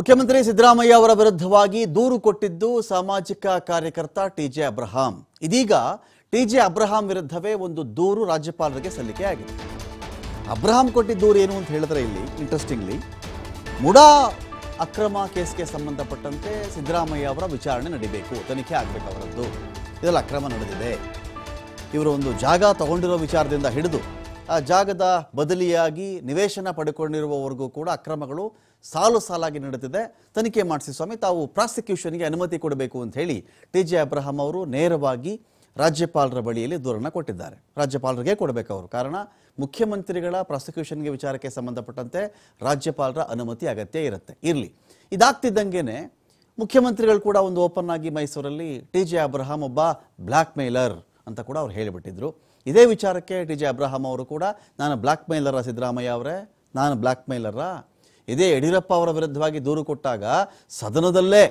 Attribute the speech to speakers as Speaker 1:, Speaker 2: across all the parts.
Speaker 1: ಮುಖ್ಯಮಂತ್ರಿ ಸಿದ್ದರಾಮಯ್ಯ ಅವರ ವಿರುದ್ಧವಾಗಿ ದೂರು ಕೊಟ್ಟಿದ್ದು ಸಾಮಾಜಿಕ ಕಾರ್ಯಕರ್ತ ಟಿಜೆ ಅಬ್ರಹಾಂ. ಇದೀಗ ಟಿಜೆ ಅಬ್ರಹಾಂ ವಿರುದ್ಧವೇ ಒಂದು ದೂರು ರಾಜ್ಯಪಾಲರಿಗೆ ಸಲ್ಲಿಕೆಯಾಗಿದೆ ಅಬ್ರಹಾಂ ಕೊಟ್ಟಿದ್ದ ದೂರು ಏನು ಅಂತ ಹೇಳಿದ್ರೆ ಇಲ್ಲಿ ಇಂಟ್ರೆಸ್ಟಿಂಗ್ಲಿ ಮುಡಾ ಅಕ್ರಮ ಕೇಸ್ಗೆ ಸಂಬಂಧಪಟ್ಟಂತೆ ಸಿದ್ದರಾಮಯ್ಯ ಅವರ ವಿಚಾರಣೆ ನಡೀಬೇಕು, ತನಿಖೆ ಆಗಬೇಕು ಅವರದ್ದು. ಇದರಲ್ಲಿ ಅಕ್ರಮ ನಡೆದಿದೆ. ಇವರು ಒಂದು ಜಾಗ ತಗೊಂಡಿರೋ ವಿಚಾರದಿಂದ ಹಿಡಿದು, ಆ ಜಾಗದ ಬದಲಿಯಾಗಿ ನಿವೇಶನ ಪಡ್ಕೊಂಡಿರುವವರೆಗೂ ಕೂಡ ಅಕ್ರಮಗಳು ಸಾಲು ಸಾಲಾಗಿ ನಡೆದಿದೆ. ತನಿಖೆ ಮಾಡಿಸಿ ಸ್ವಾಮಿ, ತಾವು ಪ್ರಾಸಿಕ್ಯೂಷನ್ಗೆ ಅನುಮತಿ ಕೊಡಬೇಕು ಅಂತ ಹೇಳಿ ಟಿ ಜೆ ಅಬ್ರಹಾಂ ಅವರು ನೇರವಾಗಿ ರಾಜ್ಯಪಾಲರ ಬಳಿಯಲ್ಲಿ ದೂರನ್ನು ಕೊಟ್ಟಿದ್ದಾರೆ. ರಾಜ್ಯಪಾಲರಿಗೆ ಕೊಡಬೇಕು ಅವರು. ಕಾರಣ, ಮುಖ್ಯಮಂತ್ರಿಗಳ ಪ್ರಾಸಿಕ್ಯೂಷನ್ಗೆ ವಿಚಾರಕ್ಕೆ ಸಂಬಂಧಪಟ್ಟಂತೆ ರಾಜ್ಯಪಾಲರ ಅನುಮತಿ ಅಗತ್ಯ ಇರುತ್ತೆ. ಇರಲಿ. ಇದಾಗ್ತಿದ್ದಂಗೆನೆ ಮುಖ್ಯಮಂತ್ರಿಗಳು ಕೂಡ ಒಂದು ಓಪನ್ ಆಗಿ ಮೈಸೂರಲ್ಲಿ ಟಿ ಜೆ ಅಬ್ರಹಾಂ ಒಬ್ಬ ಬ್ಲ್ಯಾಕ್ ಮೇಲರ್ ಅಂತ ಕೂಡ ಅವ್ರು ಹೇಳಿಬಿಟ್ಟಿದ್ರು. ಇದೇ ವಿಚಾರಕ್ಕೆ ಟಿ ಜೆ ಅಬ್ರಹಾಂ ಅವರು ಕೂಡ, ನಾನು ಬ್ಲ್ಯಾಕ್ ಮೇಲರ ಸಿದ್ದರಾಮಯ್ಯ ಅವರೇ? ನಾನು ಬ್ಲ್ಯಾಕ್ ಮೇಲರ? ಇದೇ ಯಡಿಯೂರಪ್ಪ ಅವರ ವಿರುದ್ಧವಾಗಿ ದೂರು ಕೊಟ್ಟಾಗ ಸದನದಲ್ಲೇ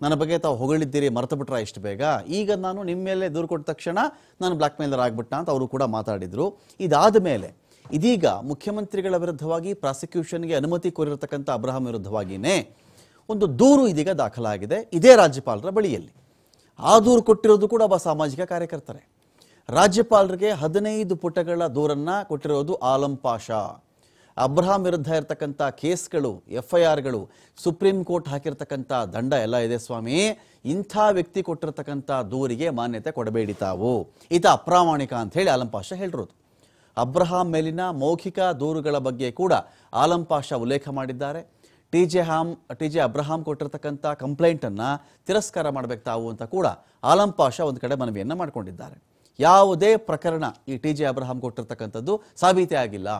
Speaker 1: ನನ್ನ ಬಗ್ಗೆ ತಾವು ಹೊಗಳಿದ್ದೀರಿ ಮರೆತು ಬಿಟ್ರ ಇಷ್ಟು ಬೇಗ? ಈಗ ನಾನು ನಿಮ್ಮ ಮೇಲೆ ದೂರು ಕೊಟ್ಟ ತಕ್ಷಣ ನಾನು ಬ್ಲ್ಯಾಕ್ ಮೇಲರ್ ಆಗ್ಬಿಟ್ಟ ಅಂತ ಅವರು ಕೂಡ ಮಾತಾಡಿದರು. ಇದಾದ ಮೇಲೆ ಇದೀಗ ಮುಖ್ಯಮಂತ್ರಿಗಳ ವಿರುದ್ಧವಾಗಿ ಪ್ರಾಸಿಕ್ಯೂಷನ್ಗೆ ಅನುಮತಿ ಕೋರಿರತಕ್ಕಂಥ ಅಬ್ರಹಾಂ ವಿರುದ್ಧವಾಗಿಯೇ ಒಂದು ದೂರು ಇದೀಗ ದಾಖಲಾಗಿದೆ, ಇದೇ ರಾಜ್ಯಪಾಲರ ಬಳಿಯಲ್ಲಿ. ಆ ದೂರು ಕೊಟ್ಟಿರೋದು ಕೂಡ ಒಬ್ಬ ಸಾಮಾಜಿಕ ಕಾರ್ಯಕರ್ತರೇ. ರಾಜ್ಯಪಾಲರಿಗೆ ಹದಿನೈದು ಪುಟಗಳ ದೂರನ್ನು ಕೊಟ್ಟಿರೋದು ಆಲಂ ಪಾಷಾ. ಅಬ್ರಹಾಂ ವಿರುದ್ಧ ಇರತಕ್ಕಂಥ ಕೇಸ್ಗಳು ಎಫ್ ಐ ಆರ್ಗಳು ಸುಪ್ರೀಂ ಕೋರ್ಟ್ ಹಾಕಿರ್ತಕ್ಕಂಥ ದಂಡ ಎಲ್ಲ ಇದೆ ಸ್ವಾಮಿ. ಇಂಥ ವ್ಯಕ್ತಿ ಕೊಟ್ಟಿರತಕ್ಕಂಥ ದೂರಿಗೆ ಮಾನ್ಯತೆ ಕೊಡಬೇಡಿ ತಾವು. ಈತ ಅಪ್ರಾಮಾಣಿಕ ಅಂತ ಹೇಳಿ ಆಲಂ ಪಾಷಾ ಹೇಳಿರೋದು. ಅಬ್ರಹಾಂ ಮೇಲಿನ ಮೌಖಿಕ ದೂರುಗಳ ಬಗ್ಗೆ ಕೂಡ ಆಲಂ ಪಾಷಾ ಉಲ್ಲೇಖ ಮಾಡಿದ್ದಾರೆ. ಟಿ ಜೆ ಹಾಮ್ ಟಿ ಜೆ ಅಬ್ರಹಾಂ ಕೊಟ್ಟಿರ್ತಕ್ಕಂಥ ಕಂಪ್ಲೇಂಟನ್ನು ತಿರಸ್ಕಾರ ಮಾಡಬೇಕು ತಾವು ಅಂತ ಕೂಡ ಆಲಂ ಪಾಷ ಒಂದು ಕಡೆ ಮನವಿಯನ್ನು ಮಾಡಿಕೊಂಡಿದ್ದಾರೆ. ಯಾವುದೇ ಪ್ರಕರಣ ಈ ಟಿ ಜೆ ಅಬ್ರಹಾಂ ಕೊಟ್ಟಿರ್ತಕ್ಕಂಥದ್ದು ಸಾಬೀತೆ ಆಗಿಲ್ಲ.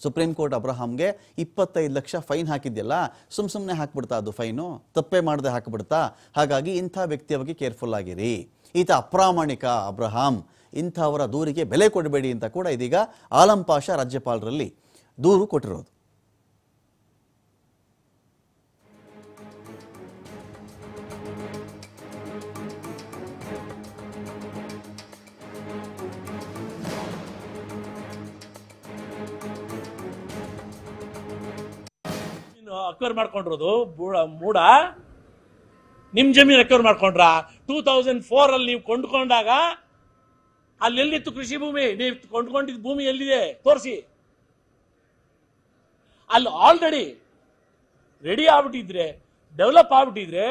Speaker 1: ಸುಪ್ರೀಂ ಕೋರ್ಟ್ ಅಬ್ರಹಾಂಗೆ ಇಪ್ಪತ್ತೈದು ಲಕ್ಷ ಫೈನ್ ಹಾಕಿದ್ಯಲ್ಲ, ಸುಮ್ ಸುಮ್ಮನೆ ಹಾಕ್ಬಿಡ್ತಾ ಅದು ಫೈನು, ತಪ್ಪೇ ಮಾಡದೆ ಹಾಕ್ಬಿಡ್ತಾ, ಹಾಗಾಗಿ ಇಂಥ ವ್ಯಕ್ತಿಯ ಬಗ್ಗೆ ಕೇರ್ಫುಲ್ ಆಗಿರಿ. ಈತ ಅಪ್ರಾಮಾಣಿಕ ಅಬ್ರಹಾಂ ಇಂಥವರ ದೂರಿಗೆ ಬೆಲೆ ಕೊಡಬೇಡಿ ಅಂತ ಕೂಡ ಇದೀಗ ಆಲಂಪಾಷ ರಾಜ್ಯಪಾಲರಲ್ಲಿ ದೂರು ಕೊಟ್ಟಿರೋದು.
Speaker 2: ಅಕ್ವೈರ್ ಮಾಡ್ಕೊಂಡಿರೋದು? ಮೂಡ? ನಿಮ್ ಜಮೀನು ಅಕ್ವೈರ್ ಮಾಡ್ಕೊಂಡ್ರ? ಟೂ ತೌಸಂಡ್ ಫೋರ್ ಅಲ್ಲಿ ನೀವು ಕೊಂಡ್ಕೊಂಡಾಗ ಅಲ್ಲಿ ಎಲ್ಲಿತ್ತು ಕೃಷಿ ಭೂಮಿ? ನೀವು ಕೊಂಡ್ಕೊಂಡಿದ್ದ ಭೂಮಿ ಎಲ್ಲಿದೆ? ತೋರಿಸಿ. ಅಲ್ಲಿ ಆಲ್ರೆಡಿ ರೆಡಿ ಆಗ್ಬಿಟ್ಟಿದ್ರೆ ಡೆವಲಪ್ ಆಗ್ಬಿಟ್ಟಿದ್ರೆ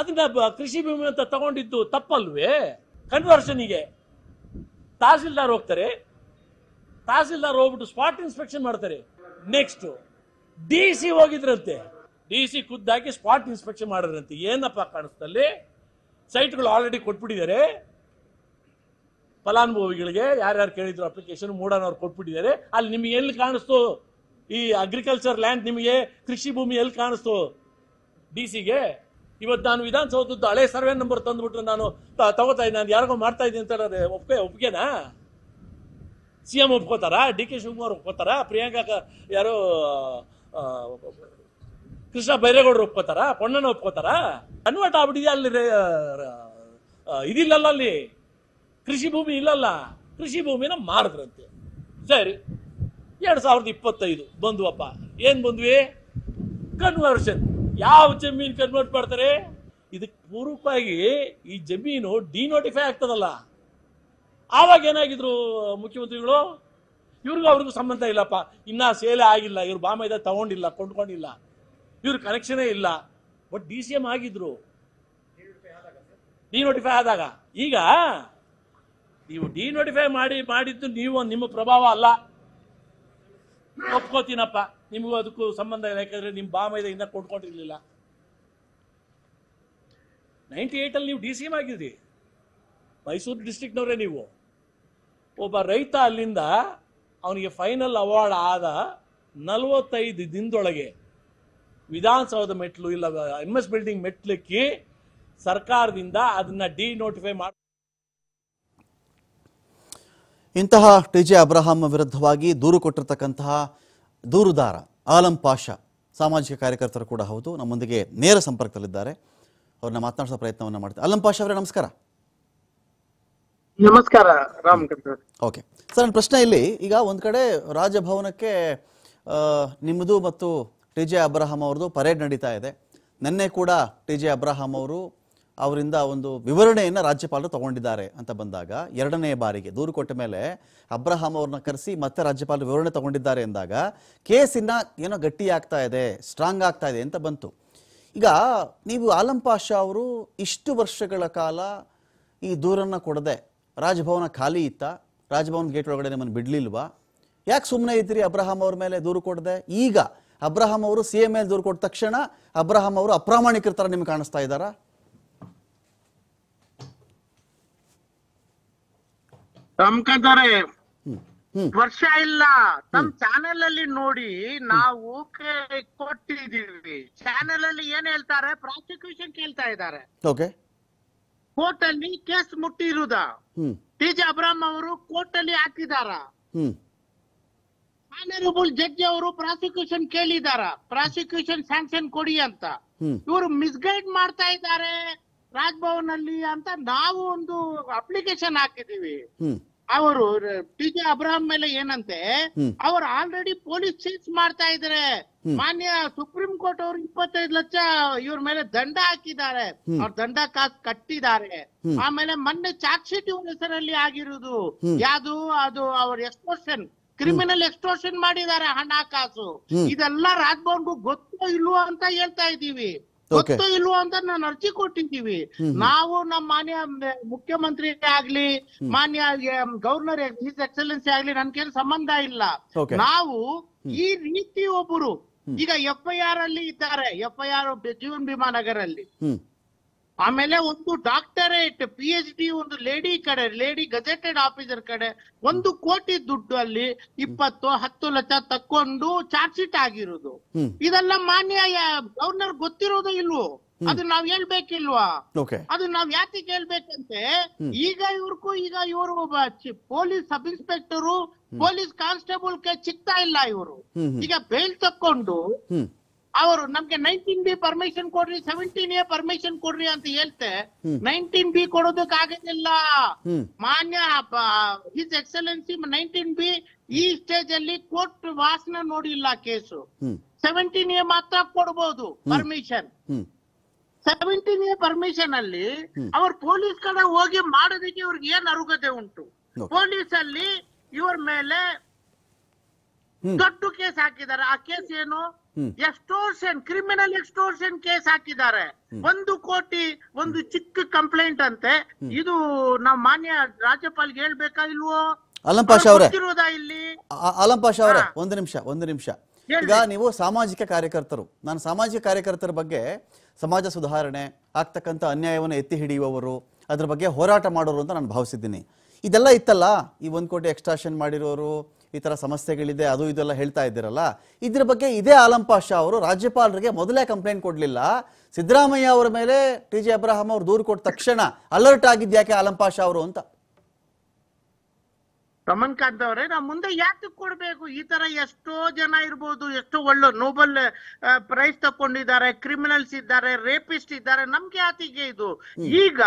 Speaker 2: ಅದನ್ನ ಕೃಷಿ ಭೂಮಿ ಅಂತ ತಗೊಂಡಿದ್ದು ತಪ್ಪಲ್ವೇ? ಕನ್ವರ್ಷನ್ಗೆ ತಹಸೀಲ್ದಾರ್ ಹೋಗ್ತಾರೆ. ತಹಸೀಲ್ದಾರ್ ಹೋಗ್ಬಿಟ್ಟು ಸ್ಪಾಟ್ ಇನ್ಸ್ಪೆಕ್ಷನ್ ಮಾಡ್ತಾರೆ. ನೆಕ್ಸ್ಟ್ ಡಿ ಸಿ ಹೋಗಿದ್ರಂತೆ. ಡಿ ಸಿ ಖುದ್ದಾಗಿ ಸ್ಪಾಟ್ ಇನ್ಸ್ಪೆಕ್ಷನ್ ಮಾಡಿದ್ರಂತೆ. ಏನಪ್ಪ ಕಾಣಿಸ್ತಲ್ಲಿ? ಸೈಟ್ಗಳು ಆಲ್ರೆಡಿ ಕೊಟ್ಬಿಟ್ಟಿದ್ದಾರೆ. ಫಲಾನುಭವಿಗಳಿಗೆ ಯಾರ್ಯಾರು ಕೇಳಿದ್ರು ಅಪ್ಲಿಕೇಶನ್ ಮೂಡನವ್ರು ಕೊಟ್ಬಿಟ್ಟಿದ್ದಾರೆ. ಅಲ್ಲಿ ನಿಮಗೆ ಎಲ್ಲಿ ಕಾಣಿಸ್ತು? ಈ ಅಗ್ರಿಕಲ್ಚರ್ ಲ್ಯಾಂಡ್ ನಿಮಗೆ ಕೃಷಿ ಭೂಮಿ ಎಲ್ಲಿ ಕಾಣಿಸ್ತು? ಡಿ ಸಿಗೆ ಇವತ್ತು ನಾನು ವಿಧಾನಸೌಧದ್ದು ಹಳೆ ಸರ್ವೆ ನಂಬರ್ ತಂದುಬಿಟ್ರೆ ನಾನು ತಗೋತಾ ಇದ್ದೀನಿ ನಾನು ಯಾರಿಗೋ ಮಾಡ್ತಾ ಇದ್ದೀನಿ ಅಂತ ಒಪ್ಪಿಗೆ ಒಪ್ಪಿಗೆನಾ? ಸಿ ಎಂ ಒಪ್ಕೋತಾರ? ಡಿ ಕೆ ಶಿವಕುಮಾರ್ ಒಪ್ಕೋತಾರಾ? ಪ್ರಿಯಾಂಕಾ ಯಾರು ಕೃಷ್ಣ ಬೈರೇಗೌಡರು ಒಪ್ಕೋತಾರ? ಪೊಣ್ಣನ ಒಪ್ಕೋತಾರ? ಕನ್ವರ್ಟ್ ಆಗ್ಬಿಟ್ಟಿದೆ ಅಲ್ಲಿ ಇದಿಲ್ಲಲ್ಲ ಅಲ್ಲಿ? ಕೃಷಿ ಭೂಮಿ ಇಲ್ಲಲ್ಲ? ಕೃಷಿ ಭೂಮಿನ ಮಾರಿದ್ರಂತೆ. ಸರಿ, ಎರಡು ಸಾವಿರದ ಇಪ್ಪತ್ತೈದು ಬಂದ್ವಪ್ಪ. ಏನ್ ಬಂದ್ವಿ? ಕನ್ವರ್ಷನ್ ಯಾವ ಜಮೀನ್ ಕನ್ವರ್ಟ್ ಮಾಡ್ತಾರೆ? ಇದಕ್ಕೆ ಪೂರ್ವಕವಾಗಿ ಈ ಜಮೀನು ಡಿನೋಟಿಫೈ ಆಗ್ತದಲ್ಲ. ಆವಾಗ ಏನಾಗಿದ್ರು ಮುಖ್ಯಮಂತ್ರಿಗಳು? ಇವ್ರಿಗೂ ಅವ್ರಿಗೂ ಸಂಬಂಧ ಇಲ್ಲಪ್ಪ. ಇನ್ನ ಸೇಲೆ ಆಗಿಲ್ಲ, ಇವ್ರು ಬಾಮೈದ ತಗೊಂಡಿಲ್ಲ, ಕೊಂಡ್ಕೊಂಡಿಲ್ಲ. ಇವ್ರ ಕನೆಕ್ಷನೇ ಇಲ್ಲ. ಬಟ್ ಡಿ ಸಿ ಎಂ ಆಗಿದ್ರು. ಡಿನೋಟಿಫೈ ಆದಾಗ. ಈಗ ನೀವು ಡಿನೋಟಿಫೈ ಮಾಡಿ, ಮಾಡಿದ್ದು ನೀವು ನಿಮ್ಮ ಪ್ರಭಾವ ಅಲ್ಲ. ಒಪ್ಕೋತೀನಪ್ಪ. ನಿಮಗೂ ಅದಕ್ಕೂ ಸಂಬಂಧ ಇಲ್ಲ. ಯಾಕಂದ್ರೆ ನಿಮ್ಮ ಬಾಮೈದ ಇನ್ನ ಕೊಂಡ್ಕೊಂಡಿರ್ಲಿಲ್ಲ. ನೈಂಟಿ ಏಟಲ್ಲಿ ನೀವು ಡಿ ಸಿ ಎಂ ಆಗಿದ್ರಿ ಮೈಸೂರು ಡಿಸ್ಟಿಕ್ನವರೇ ನೀವು. ಒಬ್ಬ ರೈತ ಅಲ್ಲಿಂದ ಅವನಿಗೆ ಫೈನಲ್ ಅವಾರ್ಡ್ ಆದ ನಲವತ್ತೈದು ದಿನದೊಳಗೆ ವಿಧಾನಸೌಧ ಮೆಟ್ಲು ಇಲ್ಲ ಎಂ ಎಸ್ ಬಿಲ್ಡಿಂಗ್ ಮೆಟ್ಲಿಕ್ಕಿ ಸರ್ಕಾರದಿಂದ ಅದನ್ನ ಡಿ ನೋಟಿಫೈ ಮಾಡಿ
Speaker 1: ಇಂತಹ ಟಿ ಜೆ ಅಬ್ರಹಾಂ ವಿರುದ್ಧವಾಗಿ ದೂರು ಕೊಟ್ಟಿರ್ತಕ್ಕಂತಹ ದೂರುದಾರ ಆಲಂ ಪಾಷಾ ಸಾಮಾಜಿಕ ಕಾರ್ಯಕರ್ತರು ಕೂಡ ಹೌದು, ನಮ್ಮೊಂದಿಗೆ ನೇರ ಸಂಪರ್ಕದಲ್ಲಿದ್ದಾರೆ. ಅವ್ರನ್ನ ಮಾತನಾಡಿಸೋ ಪ್ರಯತ್ನವನ್ನು ಮಾಡ್ತಾರೆ ಅಲಂ ಪಾಷಾ ಅವರೇ, ನಮಸ್ಕಾರ.
Speaker 3: ನಮಸ್ಕಾರ ರಾಮ್
Speaker 1: ಓಕೆ. ಸರ್ ನನ್ನ ಪ್ರಶ್ನೆ ಇಲ್ಲಿ ಈಗ ಒಂದ್ ಕಡೆ ರಾಜಭವನಕ್ಕೆ ನಿಮ್ಮದು ಮತ್ತು ಟಿ ಜೆ ಅಬ್ರಹಾಂ ಅವ್ರದ್ದು ಪರೇಡ್ ನಡೀತಾ ಇದೆ. ನಿನ್ನೆ ಕೂಡ ಟಿ ಜೆ ಅಬ್ರಹಾಂ ಅವರು ಅವರಿಂದ ಒಂದು ವಿವರಣೆಯನ್ನು ರಾಜ್ಯಪಾಲರು ತಗೊಂಡಿದ್ದಾರೆ ಅಂತ ಬಂದಾಗ ಎರಡನೇ ಬಾರಿಗೆ ದೂರು ಕೊಟ್ಟ ಮೇಲೆ ಅಬ್ರಹಾಂ ಅವ್ರನ್ನ ಕರೆಸಿ ಮತ್ತೆ ರಾಜ್ಯಪಾಲರು ವಿವರಣೆ ತಗೊಂಡಿದ್ದಾರೆ ಎಂದಾಗ ಕೇಸಿನ ಏನೋ ಗಟ್ಟಿ ಆಗ್ತಾ ಇದೆ ಸ್ಟ್ರಾಂಗ್ ಆಗ್ತಾ ಇದೆ ಅಂತ ಬಂತು. ಈಗ ನೀವು ಆಲಂ ಪಾಷಾ ಅವರು ಇಷ್ಟು ವರ್ಷಗಳ ಕಾಲ ಈ ದೂರನ್ನು ಕೊಡದೆ ರಾಜಭವನ ಖಾಲಿ ಇತ್ತ ರಾಜಭವನ ಗೇಟ್ ಒಳಗಡೆ ನಿಮ್ಮನ್ನು ಬಿಡ್ಲಿಲ್ವಾ? ಯಾಕೆ ಸುಮ್ಮನೆ ಇದ್ರಿ ಅಬ್ರಹಾಂ ಅವ್ರ ಮೇಲೆ ದೂರು ಕೊಡದೆ? ಈಗ ಅಬ್ರಹಾಂ ಅವರು ಸಿ ಎಂ ಮೇಲೆ ದೂರು ಕೊಟ್ಟ ತಕ್ಷಣ ಅಬ್ರಹಾಂ ಅವರು ಅಪ್ರಾಮಾಣಿಕರ ಥರ ನಿಮ್ಗೆ ಕಾಣಿಸ್ತಾ ಇದ್ದಾರಾ?
Speaker 3: ವರ್ಷ ಇಲ್ಲ. ನಮ್ ಚಾನೆಲ್ ಅಲ್ಲಿ ನೋಡಿ ನಾವು ಕೊಟ್ಟಿದೀವಿ ಚಾನೆಲ್ ಅಲ್ಲಿ ಏನ್ ಹೇಳ್ತಾರೆ? ಪ್ರಾಸಿಕ್ಯೂಷನ್ ಕೇಳ್ತಾ ಇದ್ದಾರೆ.
Speaker 1: ಓಕೆ.
Speaker 3: ಕೋರ್ಟ್ ಅಲ್ಲಿ ಕೇಸ್ ಮುಟ್ಟಿರುದ ಟಿ ಜೆ ಅಬ್ರಾಮ್ ಅವರು ಕೋರ್ಟ್ ಅಲ್ಲಿ ಹಾಕಿದಾರ ಆನರಬಲ್ ಜಡ್ಜ್ ಅವರು ಪ್ರಾಸಿಕ್ಯೂಷನ್ ಕೇಳಿದಾರ. ಪ್ರಾಸಿಕ್ಯೂಷನ್ ಸ್ಯಾಂಕ್ಷನ್ ಕೊಡಿ ಅಂತ. ಇವರು ಮಿಸ್ಗೈಡ್ ಮಾಡ್ತಾ ಇದ್ದಾರೆ ರಾಜ್ಭವನ್ ಅಲ್ಲಿ ಅಂತ ನಾವು ಒಂದು ಅಪ್ಲಿಕೇಶನ್ ಹಾಕಿದೀವಿ ಅವರು ಟಿ ಜೆ ಅಬ್ರಾಹಂ ಮೇಲೆ ಏನಂತೆ ಅವರು ಆಲ್ರೆಡಿ ಪೊಲೀಸ್ ಚೇಸ್ ಮಾಡ್ತಾ ಇದಾರೆ. ಮಾನ್ಯ ಸುಪ್ರೀಂ ಕೋರ್ಟ್ ಅವರು ಇಪ್ಪತ್ತೈದು ಲಕ್ಷ ಇವ್ರ ಮೇಲೆ ದಂಡ ಹಾಕಿದ್ದಾರೆ. ಅವ್ರ ದಂಡ ಕಾಸು ಕಟ್ಟಿದ್ದಾರೆ. ಆಮೇಲೆ ಮೊನ್ನೆ ಚಾರ್ಜ್ ಶೀಟ್ ಇವ್ರ ಹೆಸರಲ್ಲಿ ಆಗಿರುವುದು ಯಾವ್ದು? ಅದು ಅವ್ರ ಎಕ್ಸ್ಪೋಷನ್ ಕ್ರಿಮಿನಲ್ ಎಕ್ಸ್ಟೋರ್ಷನ್ ಮಾಡಿದ್ದಾರೆ ಹಣಕಾಸು
Speaker 1: ಕಾಸು.
Speaker 3: ಇದೆಲ್ಲ ರಾಜ್ಭವನ್ಗೂ ಗೊತ್ತೋ ಇಲ್ವೋ ಅಂತ ಹೇಳ್ತಾ ಇದ್ದೀವಿ.
Speaker 1: Okay.
Speaker 3: ಗೊತ್ತೋ ಇಲ್ವೋ ಅಂತ ನಾನು ಅರ್ಜಿ ಕೊಟ್ಟಿದ್ದೀವಿ. ನಾವು ನಮ್ಮ ಮಾನ್ಯ ಮುಖ್ಯಮಂತ್ರಿ ಆಗ್ಲಿ ಮಾನ್ಯ ಗವರ್ನರ್ ಹಿಸ್ ಎಕ್ಸಲೆನ್ಸಿ ಆಗ್ಲಿ ನನ್ಗೇನು ಸಂಬಂಧ ಇಲ್ಲ. ನಾವು ಈ ರೀತಿ ಒಬ್ಬರು ಈಗ ಎಫ್ ಐ ಆರ್ ಅಲ್ಲಿ ಇದ್ದಾರೆ. F I R Jeevan Bhima ನಗರಲ್ಲಿ. ಆಮೇಲೆ ಒಂದು ಡಾಕ್ಟರೇಟ್ ಪಿ ಎಚ್ ಡಿ ಒಂದು ಲೇಡಿ ಕಡೆ ಲೇಡಿ ಗಜೆಟೆಡ್ ಆಫೀಸರ್ ಕಡೆ ಒಂದು ಕೋಟಿ ದುಡ್ಡು ಅಲ್ಲಿ ಇಪ್ಪತ್ತು ಹತ್ತು ಲಕ್ಷ ತಕ್ಕೊಂಡು ಚಾರ್ಜ್ ಶೀಟ್ ಆಗಿರೋದು. ಇದೆಲ್ಲ ಮಾನ್ಯ ಗವರ್ನರ್ ಗೊತ್ತಿರೋದು ಇಲ್ವೋ? ಅದು ನಾವ್ ಹೇಳ್ಬೇಕಿಲ್ವಾ? ಅದು ನಾವ್ ಯಾಕೆ ಹೇಳ್ಬೇಕಂತೆ ಈಗ ಇವ್ರಿಗೂ ಈಗ ಇವರು police sub inspector police constable K ಚಿಕ್ತಾ ಇಲ್ಲ ಇವರು. ಈಗ ಬೇಲ್ ತಕ್ಕೊಂಡು ಅವರು ನಮ್ಗೆ ನೈನ್ಟೀನ್ ಬಿ ಪರ್ಮಿಷನ್ ಕೊಡ್ರಿ ಸೆವೆಂಟೀನ್ ಎ ಪರ್ಮಿಷನ್ ಕೊಡ್ರಿ ಅಂತ ಹೇಳ್ತೆ. ನೈನ್ಟೀನ್ ಬಿ ಕೊಡೋದಕ್ ಆಗೋದಿಲ್ಲ. ಮಾನ್ಯ ಹಿಸ್ ಎಕ್ಸಲೆನ್ಸಿ ನೈನ್ಟೀನ್ ಬಿ ಈ ಸ್ಟೇಜ್ ಅಲ್ಲಿ ಕೋರ್ಟ್ ವಾಸನ ನೋಡಿಲ್ಲ ಕೇಸು. ಸೆವೆಂಟೀನ್ ಎ ಮಾತ್ರ ಕೊಡ್ಬೋದು ಪರ್ಮಿಷನ್ ಸೆವೆಂಟೀನ್ ಎ ಪರ್ಮಿಷನ್ ಅಲ್ಲಿ ಅವ್ರ ಪೊಲೀಸ್ ಕಡೆ ಹೋಗಿ ಮಾಡೋದಕ್ಕೆ ಇವ್ರಿಗೆ ಏನ್ ಅರುಗತೆ ಉಂಟು? ಪೊಲೀಸ್ ಅಲ್ಲಿ ಇವ್ರ ಮೇಲೆ. ದೊಡ್ಡ ಕೇಸ್ ಹಾಕಿದ್ದಾರೆ. ಆ ಕೇಸ್ ಏನು. ಎಕ್ಸ್ಟೋರ್ಷನ್ ಕ್ರಿಮಿನಲ್ ಎಕ್ಸ್ಟೋರ್ಷನ್ ಕೇಸ್ ಹಾಕಿದ್ದಾರೆ? ಒಂದು ಕೋಟಿ ಒಂದು ಚಿಕ್ಕ ಕಂಪ್ಲೇಂಟ್ ಅಂತೆ. ಇದು ನಾವು ಮಾನ್ಯ ರಾಜ್ಯಪಾಲ್ಗೆ ಹೇಳ್ಬೇಕಾ ಇಲ್ವೋ?
Speaker 1: ಅಲಂ ಪಾಷಾ ಅವರೇ.
Speaker 3: ಇಲ್ಲಿ?
Speaker 1: ಅಲಂ ಪಾಷ ಅವರೇ ಒಂದು ನಿಮಿಷ ಒಂದು ನಿಮಿಷ. ಈಗ ನೀವು ಸಾಮಾಜಿಕ ಕಾರ್ಯಕರ್ತರು ನಾನು ಸಾಮಾಜಿಕ ಕಾರ್ಯಕರ್ತರ ಬಗ್ಗೆ ಸಮಾಜ ಸುಧಾರಣೆ ಆಗ್ತಕ್ಕಂಥ ಅನ್ಯಾಯವನ್ನು ಎತ್ತಿ ಹಿಡಿಯುವವರು ಅದ್ರ ಬಗ್ಗೆ ಹೋರಾಟ ಮಾಡೋರು ಅಂತ ನಾನು ಭಾವಿಸಿದ್ದೀನಿ. ಇದೆಲ್ಲ ಇತ್ತಲ್ಲ? ಈ ಒಂದು ಕೋಟಿ ಎಕ್ಸ್ಟ್ರಾಷನ್ ಮಾಡಿರೋರು ಈ ಥರ ಸಮಸ್ಯೆಗಳಿದೆ, ಅದು ಇದೆಲ್ಲ ಹೇಳ್ತಾ ಇದ್ದೀರಲ್ಲ, ಇದ್ರ ಬಗ್ಗೆ ಇದೇ ಆಲಂ ಅವರು ರಾಜ್ಯಪಾಲರಿಗೆ ಮೊದಲೇ ಕಂಪ್ಲೇಂಟ್ ಕೊಡಲಿಲ್ಲ. ಸಿದ್ದರಾಮಯ್ಯ ಅವರ ಮೇಲೆ ಟಿ ಜೆ ಅಬ್ರಾಹಂ ಅವರು ದೂರು ಕೊಟ್ಟ ತಕ್ಷಣ ಅಲರ್ಟ್ ಆಗಿದ್ಯಾಕೆ ಆಲಂ ಪಾಷಾ ಅವರು ಅಂತ?
Speaker 3: ರಮನ್ಕಾಂತ್ ಅವರೇ ನಾವು ಮುಂದೆ ಯಾಕೆ ಕೊಡ್ಬೇಕು? ಈ ತರ ಎಷ್ಟೋ ಜನ ಇರ್ಬೋದು ಎಷ್ಟೋ ಒಳ್ಳೆ ನೋಬಲ್ ಪ್ರೈಸ್ ತಕೊಂಡಿದ್ದಾರೆ ಕ್ರಿಮಿನಲ್ಸ್ ಇದ್ದಾರೆ ರೇಪಿಸ್ಟ್ ಇದ್ದಾರೆ ನಮ್ಗೆ ಯಾತಿಗೆ ಇದು? ಈಗ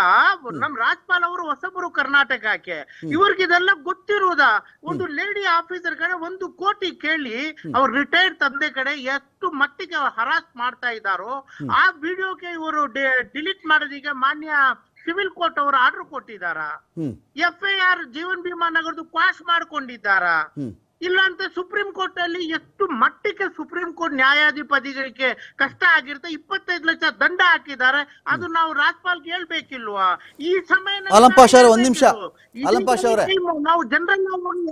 Speaker 3: ನಮ್ ರಾಜ್ಪಾಲ್ ಅವರು ಹೊಸಬರು ಕರ್ನಾಟಕಕ್ಕೆ. ಇವ್ರಿಗೆ ಇದೆಲ್ಲ ಗೊತ್ತಿರುವುದ ಒಂದು ಲೇಡಿ ಆಫೀಸರ್ ಕಡೆ ಒಂದು ಕೋಟಿ ಕೇಳಿ ಅವ್ರ ರಿಟೈರ್ಡ್ ತಂದೆ ಕಡೆ ಎಷ್ಟು ಮಟ್ಟಿಗೆ ಹರಾಸ್ ಮಾಡ್ತಾ ಇದ್ದಾರೋ ಆ ವಿಡಿಯೋಗೆ ಇವರು ಡಿಲೀಟ್ ಮಾಡೋದೀಗ ಮಾನ್ಯ ಸಿವಿಲ್ ಕೋರ್ಟ್ ಅವರು order ಕೊಟ್ಟಿದ್ದಾರಾ? F I R Jeevan Bhima ನಗರದ್ದು quash ಮಾಡ್ಕೊಂಡಿದ್ದಾರಾ? ಇಲ್ಲಾಂತ ಸುಪ್ರೀಂ ಕೋರ್ಟ್ ಅಲ್ಲಿ ಎಷ್ಟು ಮಟ್ಟಿಗೆ ಸುಪ್ರೀಂ ಕೋರ್ಟ್ ನ್ಯಾಯಾಧಿಪತಿಗಳಿಗೆ ಕಷ್ಟ ಆಗಿರುತ್ತೆ ಇಪ್ಪತ್ತೈದು ಲಕ್ಷ ದಂಡ ಹಾಕಿದ್ದಾರೆ ಅದು ನಾವು ರಾಜ್ಪಾಲ್ ಹೇಳ್ಬೇಕಿಲ್ವಾ? ಈ ಸಮಯ
Speaker 1: ಒಂದ್ ನಿಮಿಷ.
Speaker 3: ನಾವು ಜನರಲ್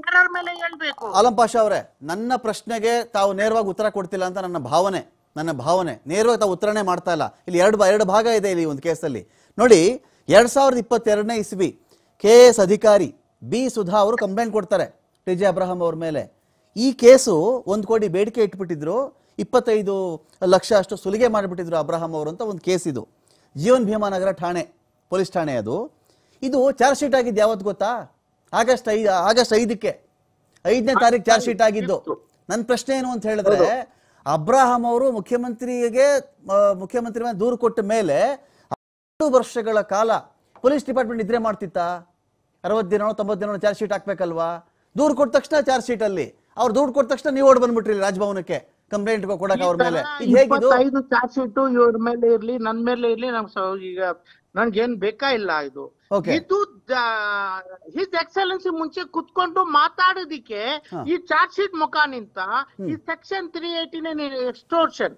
Speaker 3: ಯಾರ ಮೇಲೆ ಹೇಳ್ಬೇಕು?
Speaker 1: ಅಲಂಪಾಶ ಅವರೇ ನನ್ನ ಪ್ರಶ್ನೆಗೆ ತಾವು ನೇರವಾಗಿ ಉತ್ತರ ಕೊಡ್ತಿಲ್ಲ ಅಂತ ನನ್ನ ಭಾವನೆ ನನ್ನ ಭಾವನೆ. ನೇರವಾಗಿ ತಾವು ಉತ್ತರನೇ ಮಾಡ್ತಾ ಇಲ್ಲ. ಇಲ್ಲಿ ಎರಡು ಎರಡು ಭಾಗ ಇದೆ ಇಲ್ಲಿ ಒಂದು ಕೇಸಲ್ಲಿ. ನೋಡಿ ಎರಡ್ ಸಾವಿರದ ಇಪ್ಪತ್ತೆರಡನೇ ಇಸ್ವಿ ಕೆ ಎಸ್ ಅಧಿಕಾರಿ ಬಿ ಸುಧಾ ಅವರು ಕಂಪ್ಲೇಂಟ್ ಕೊಡ್ತಾರೆ ಟಿ ಜೆ ಅಬ್ರಹಾಂ ಅವ್ರ ಮೇಲೆ. ಈ ಕೇಸು ಒಂದು ಕೋಟಿ ಬೇಡಿಕೆ ಇಟ್ಬಿಟ್ಟಿದ್ರು ಇಪ್ಪತ್ತೈದು ಲಕ್ಷ ಅಷ್ಟು ಸುಲಿಗೆ ಮಾಡಿಬಿಟ್ಟಿದ್ರು ಅಬ್ರಹಾಂ ಅವರು ಅಂತ ಒಂದು ಕೇಸ್ ಇದು. ಜೀವನ್ ಭೀಮಾನಗರ ಠಾಣೆ ಪೊಲೀಸ್ ಠಾಣೆ ಅದು. ಇದು ಚಾರ್ಜ್ ಶೀಟ್ ಆಗಿದ್ದು ಯಾವತ್ತು ಗೊತ್ತಾ? ಆಗಸ್ಟ್ ಐದು ಆಗಸ್ಟ್ ಐದಕ್ಕೆ. ಐದನೇ ತಾರೀಕು ಚಾರ್ಜ್ ಶೀಟ್ ಆಗಿದ್ದು. ನನ್ನ ಪ್ರಶ್ನೆ ಏನು ಅಂತ ಹೇಳಿದ್ರೆ ಅಬ್ರಾಹಂ ಅವರು ಮುಖ್ಯಮಂತ್ರಿಗೆ ಮುಖ್ಯಮಂತ್ರಿ ಮೇಲೆ ದೂರು ಕೊಟ್ಟ ಮೇಲೆ ಹತ್ತು ವರ್ಷಗಳ ಕಾಲ ಪೊಲೀಸ್ ಡಿಪಾರ್ಟ್ಮೆಂಟ್ ಇದ್ರೆ ಮಾಡ್ತಿತ್ತಾ? ಅರವತ್ತು ದಿನ ತೊಂಬತ್ತು ದಿನ ಚಾರ್ಜ್ ಶೀಟ್ ಹಾಕ್ಬೇಕಲ್ವಾ? ದೂರು ಕೊಟ್ಟ ತಕ್ಷಣ ಚಾರ್ಜ್ ಶೀಟ್ ಅಲ್ಲಿ. ಅವ್ರು ದೂರು ಕೊಟ್ಟ ತಕ್ಷಣ ನೀವು ಓಡ್ ಬಂದ್ಬಿಟ್ರಿ ರಾಜಭವನಕ್ಕೆ ಕಂಪ್ಲೇಂಟ್ ಕೊಡಕ್ಕೆ ಅವ್ರ ಮೇಲೆ.
Speaker 3: ಚಾರ್ಜ್ ಶೀಟ್ ಇವ್ರ ಮೇಲೆ ಇರ್ಲಿ ನನ್ ಮೇಲೆ ಇರ್ಲಿ ನಮ್ ಈಗ ನನ್ಗೇನ್ ಬೇಕಾ ಇಲ್ಲ ಇದು? ಇದು ಹಿಸ್ ಎಕ್ಸಲೆನ್ಸಿ ಮುಂಚೆ ಕುತ್ಕೊಂಡು ಮಾತಾಡೋದಿಕ್ಕೆ ಈ ಚಾರ್ಜ್ ಶೀಟ್ ಮುಖಾನಿಂದ ಈ ಸೆಕ್ಷನ್ ತ್ರೀ ಏಟಿನ ಎಕ್ಸ್ಟೋರ್ಷನ್.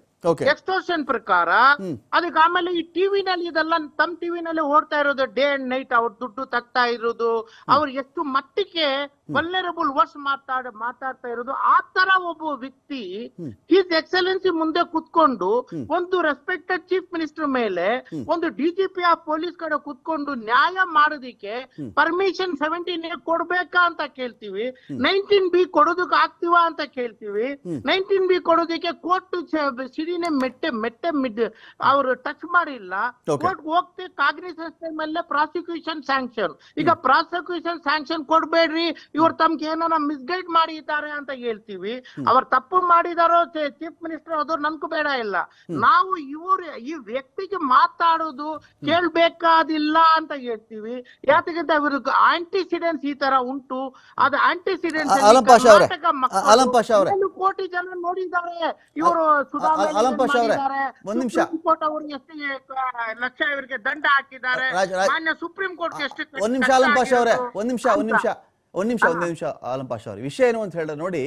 Speaker 3: ಎಕ್ಸ್ಟೋರ್ಷನ್ ಪ್ರಕಾರ. ಅದಕ್ಕೆ ಆಮೇಲೆ ಈ ಟಿವಿ ನಲ್ಲಿ ಇದೆಲ್ಲ ತಮ್ಮ ಟಿವಿ ನಲ್ಲಿ ಓಡ್ತಾ ಇರೋದು ಡೇ ಅಂಡ್ ನೈಟ್ ಅವ್ರ ದುಡ್ಡು ತಗ್ತಾ ಇರೋದು ಅವ್ರು ಎಷ್ಟು ಮಟ್ಟಿಗೆ ವಲ್ನರಬಲ್ ವರ್ಷ ಮಾತಾಡ ಮಾತಾಡ್ತಾ ಇರೋದು ಆ ತರ ಒಬ್ಬ ವ್ಯಕ್ತಿ. ಹಿಸ್ ಎಕ್ಸಲೆನ್ಸಿ ಮುಂದೆ ಕುತ್ಕೊಂಡು ಒಂದು ರೆಸ್ಪೆಕ್ಟೆಡ್ ಚೀಫ್ ಮಿನಿಸ್ಟರ್ ಮೇಲೆ ಒಂದು ಡಿಜಿಪಿ ಆ ಪೊಲೀಸ್ ಕಡೆ ಕುತ್ಕೊಂಡು ನ್ಯಾಯ ಮಾಡೋದಿಕ್ಕೆ. ಪರ್ಮಿಷನ್ ಸೆವೆಂಟೀನ್ ಎ ಕೊಡ್ಬೇಕಾ ಅಂತ ಕೇಳ್ತೀವಿ. ನೈನ್ಟೀನ್ ಬಿ ಕೊಡೋದಕ್ಕೆ ಆಗ್ತೀವಾ ಅಂತ ಕೇಳ್ತೀವಿ. ನೈನ್ಟೀನ್ ಬಿ ಕೊಡೋದಿಕ್ಕೆ ಕೋರ್ಟ್ ಸಿಡಿನೆ ಮೆಟ್ಟೆ ಮೆಟ್ಟೆ ಮಿಡ್ ಅವರು ಟಚ್ ಮಾಡಿಲ್ಲ. ಕೋರ್ಟ್ ಹೋಗ್ತಿ ಕಾಗ್ನಿಸೆನ್ಸ್ ಮೇಲೆ ಪ್ರಾಸಿಕ್ಯೂಷನ್ ಸ್ಯಾಂಕ್ಷನ್ ಈಗ ಪ್ರಾಸಿಕ್ಯೂಷನ್ ಸ್ಯಾಂಕ್ಷನ್ ಕೊಡ್ಬೇಡ್ರಿ. ಇವ್ರು ತಮ್ಗೆ ಏನಾರ ಮಿಸ್ಗೈಡ್ ಮಾಡಿದ್ದಾರೆ ಅಂತ ಹೇಳ್ತೀವಿ. ಅವ್ರು ತಪ್ಪು ಮಾಡಿದಾರೋ ಚೀಫ್ ಮಿನಿಸ್ಟರ್ ಅದು ನನ್ಕು ಬೇಡ ಇಲ್ಲ. ನಾವು ಇವರು ಈ ವ್ಯಕ್ತಿಗೆ ಮಾತಾಡೋದು ಕೇಳ್ಬೇಕಾದಿಲ್ಲ ಅಂತ ಹೇಳ್ತೀವಿ. ಯಾತಕ್ಕಂತ ಅವ್ರಿಗೆ ಆಂಟಿಸಿಡೆನ್ಸ್ ಈ ತರ ಉಂಟು. ಅದು ಆಂಟಿಸಿಡೆನ್ಸ್. ಕೋಟಿ ಜನ ನೋಡಿದ್ದಾರೆ. ಇವರು. ಕೋರ್ಟ್ ಅವ್ರಿಗೆ ಎಷ್ಟು ಲಕ್ಷ ಇವರಿಗೆ ದಂಡ ಹಾಕಿದ್ದಾರೆ. ಮಾನ್ಯ ಸುಪ್ರೀಂ ಕೋರ್ಟ್ ಎಷ್ಟು
Speaker 1: ಒಂದ್ ನಿಮಿಷ ಆಲಂ ಪಾಷಾ ಅವರೇ. ಒಂದ್ ನಿಮಿಷ ಒಂದ್ ನಿಮಿಷ. ಒಂದ್ ನಿಮಿಷ ಒಂದ್ ನಿಮಿಷ ಆಲಂ ಪಾಷಾ ಅವ್ರೆ. ವಿಷಯ ಏನು ಅಂತ ಹೇಳಿದ್ರೆ ನೋಡಿ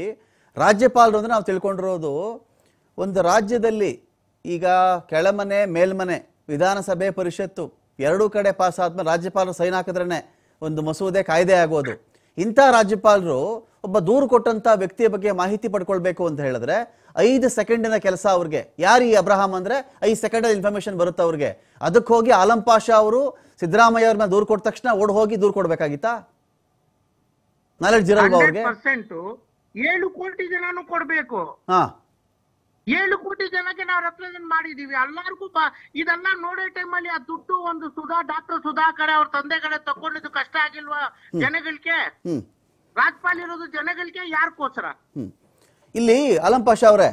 Speaker 1: ರಾಜ್ಯಪಾಲರು ಅಂದ್ರೆ ನಾವು ತಿಳ್ಕೊಂಡಿರೋದು ಒಂದು ರಾಜ್ಯದಲ್ಲಿ ಈಗ ಕೆಳಮನೆ ಮೇಲ್ಮನೆ ವಿಧಾನಸಭೆ ಪರಿಷತ್ತು ಎರಡೂ ಕಡೆ ಪಾಸ್ ಆದ್ಮೇಲೆ ರಾಜ್ಯಪಾಲರು ಸೈನ್ ಹಾಕಿದ್ರೇನೆ ಒಂದು ಮಸೂದೆ ಕಾಯ್ದೆ ಆಗೋದು. ಇಂಥ ರಾಜ್ಯಪಾಲರು ಒಬ್ಬ ದೂರು ಕೊಟ್ಟಂತ ವ್ಯಕ್ತಿಯ ಬಗ್ಗೆ ಮಾಹಿತಿ ಪಡ್ಕೊಳ್ಬೇಕು ಅಂತ ಹೇಳಿದ್ರೆ ಐದು ಸೆಕೆಂಡಿನ ಕೆಲಸ ಅವ್ರಿಗೆ. ಯಾರು ಈ ಅಬ್ರಹಾಂ ಅಂದ್ರೆ? ಐದು ಸೆಕೆಂಡ್ ಇನ್ಫಾರ್ಮೇಶನ್ ಬರುತ್ತೆ ಅವ್ರಿಗೆ. ಅದಕ್ಕೆ ಹೋಗಿ ಆಲಂ ಪಾಷಾ ಅವರು ಸಿದ್ದರಾಮಯ್ಯ ಅವ್ರನ್ನ ದೂರು ಕೊಟ್ಟ ತಕ್ಷಣ ಓಡ್ ಹೋಗಿ ದೂರು ಕೊಡ್ಬೇಕಾಗಿತ್ತಾ? ನಾಲೆಡ್ಜ್ ಇರಲ್ವಾ ಅವ್ರಿಗೆ?
Speaker 3: 100% ಏಳು ಕೋಟಿ ಜನನು ಕೊಡ್ಬೇಕು.
Speaker 1: ಹಾ.
Speaker 3: ಏಳು ಕೋಟಿ ಜನಕ್ಕೆ ನಾವು ರೆಪ್ರೆಸೆಂಟ್ ಮಾಡಿದೀವಿ ಎಲ್ಲಾರ್ಗೂ ಇದೆಲ್ಲ ನೋಡೋ ಟೈಮಲ್ಲಿ ಆ ದುಡ್ಡು ಒಂದು ಸುಧಾ ಡಾಕ್ಟರ್ ಸುಧಾಕರ್ ಅವ್ರ ತಂದೆ ಕಡೆ ತಕೊಂಡಿದ್ದು ಕಷ್ಟ ಆಗಿಲ್ವಾ ಜನಗಳಿಗೆ? ರಾಜ್ಪಾಲ್ ಇರೋದು ಜನಗಳಿಗೆ
Speaker 1: ಯಾರಕ್ಕೋಸ್ಕರ ಇಲ್ಲಿ ಅಲಂಪಾಶ ಪಾಷಾ ಅವರೇ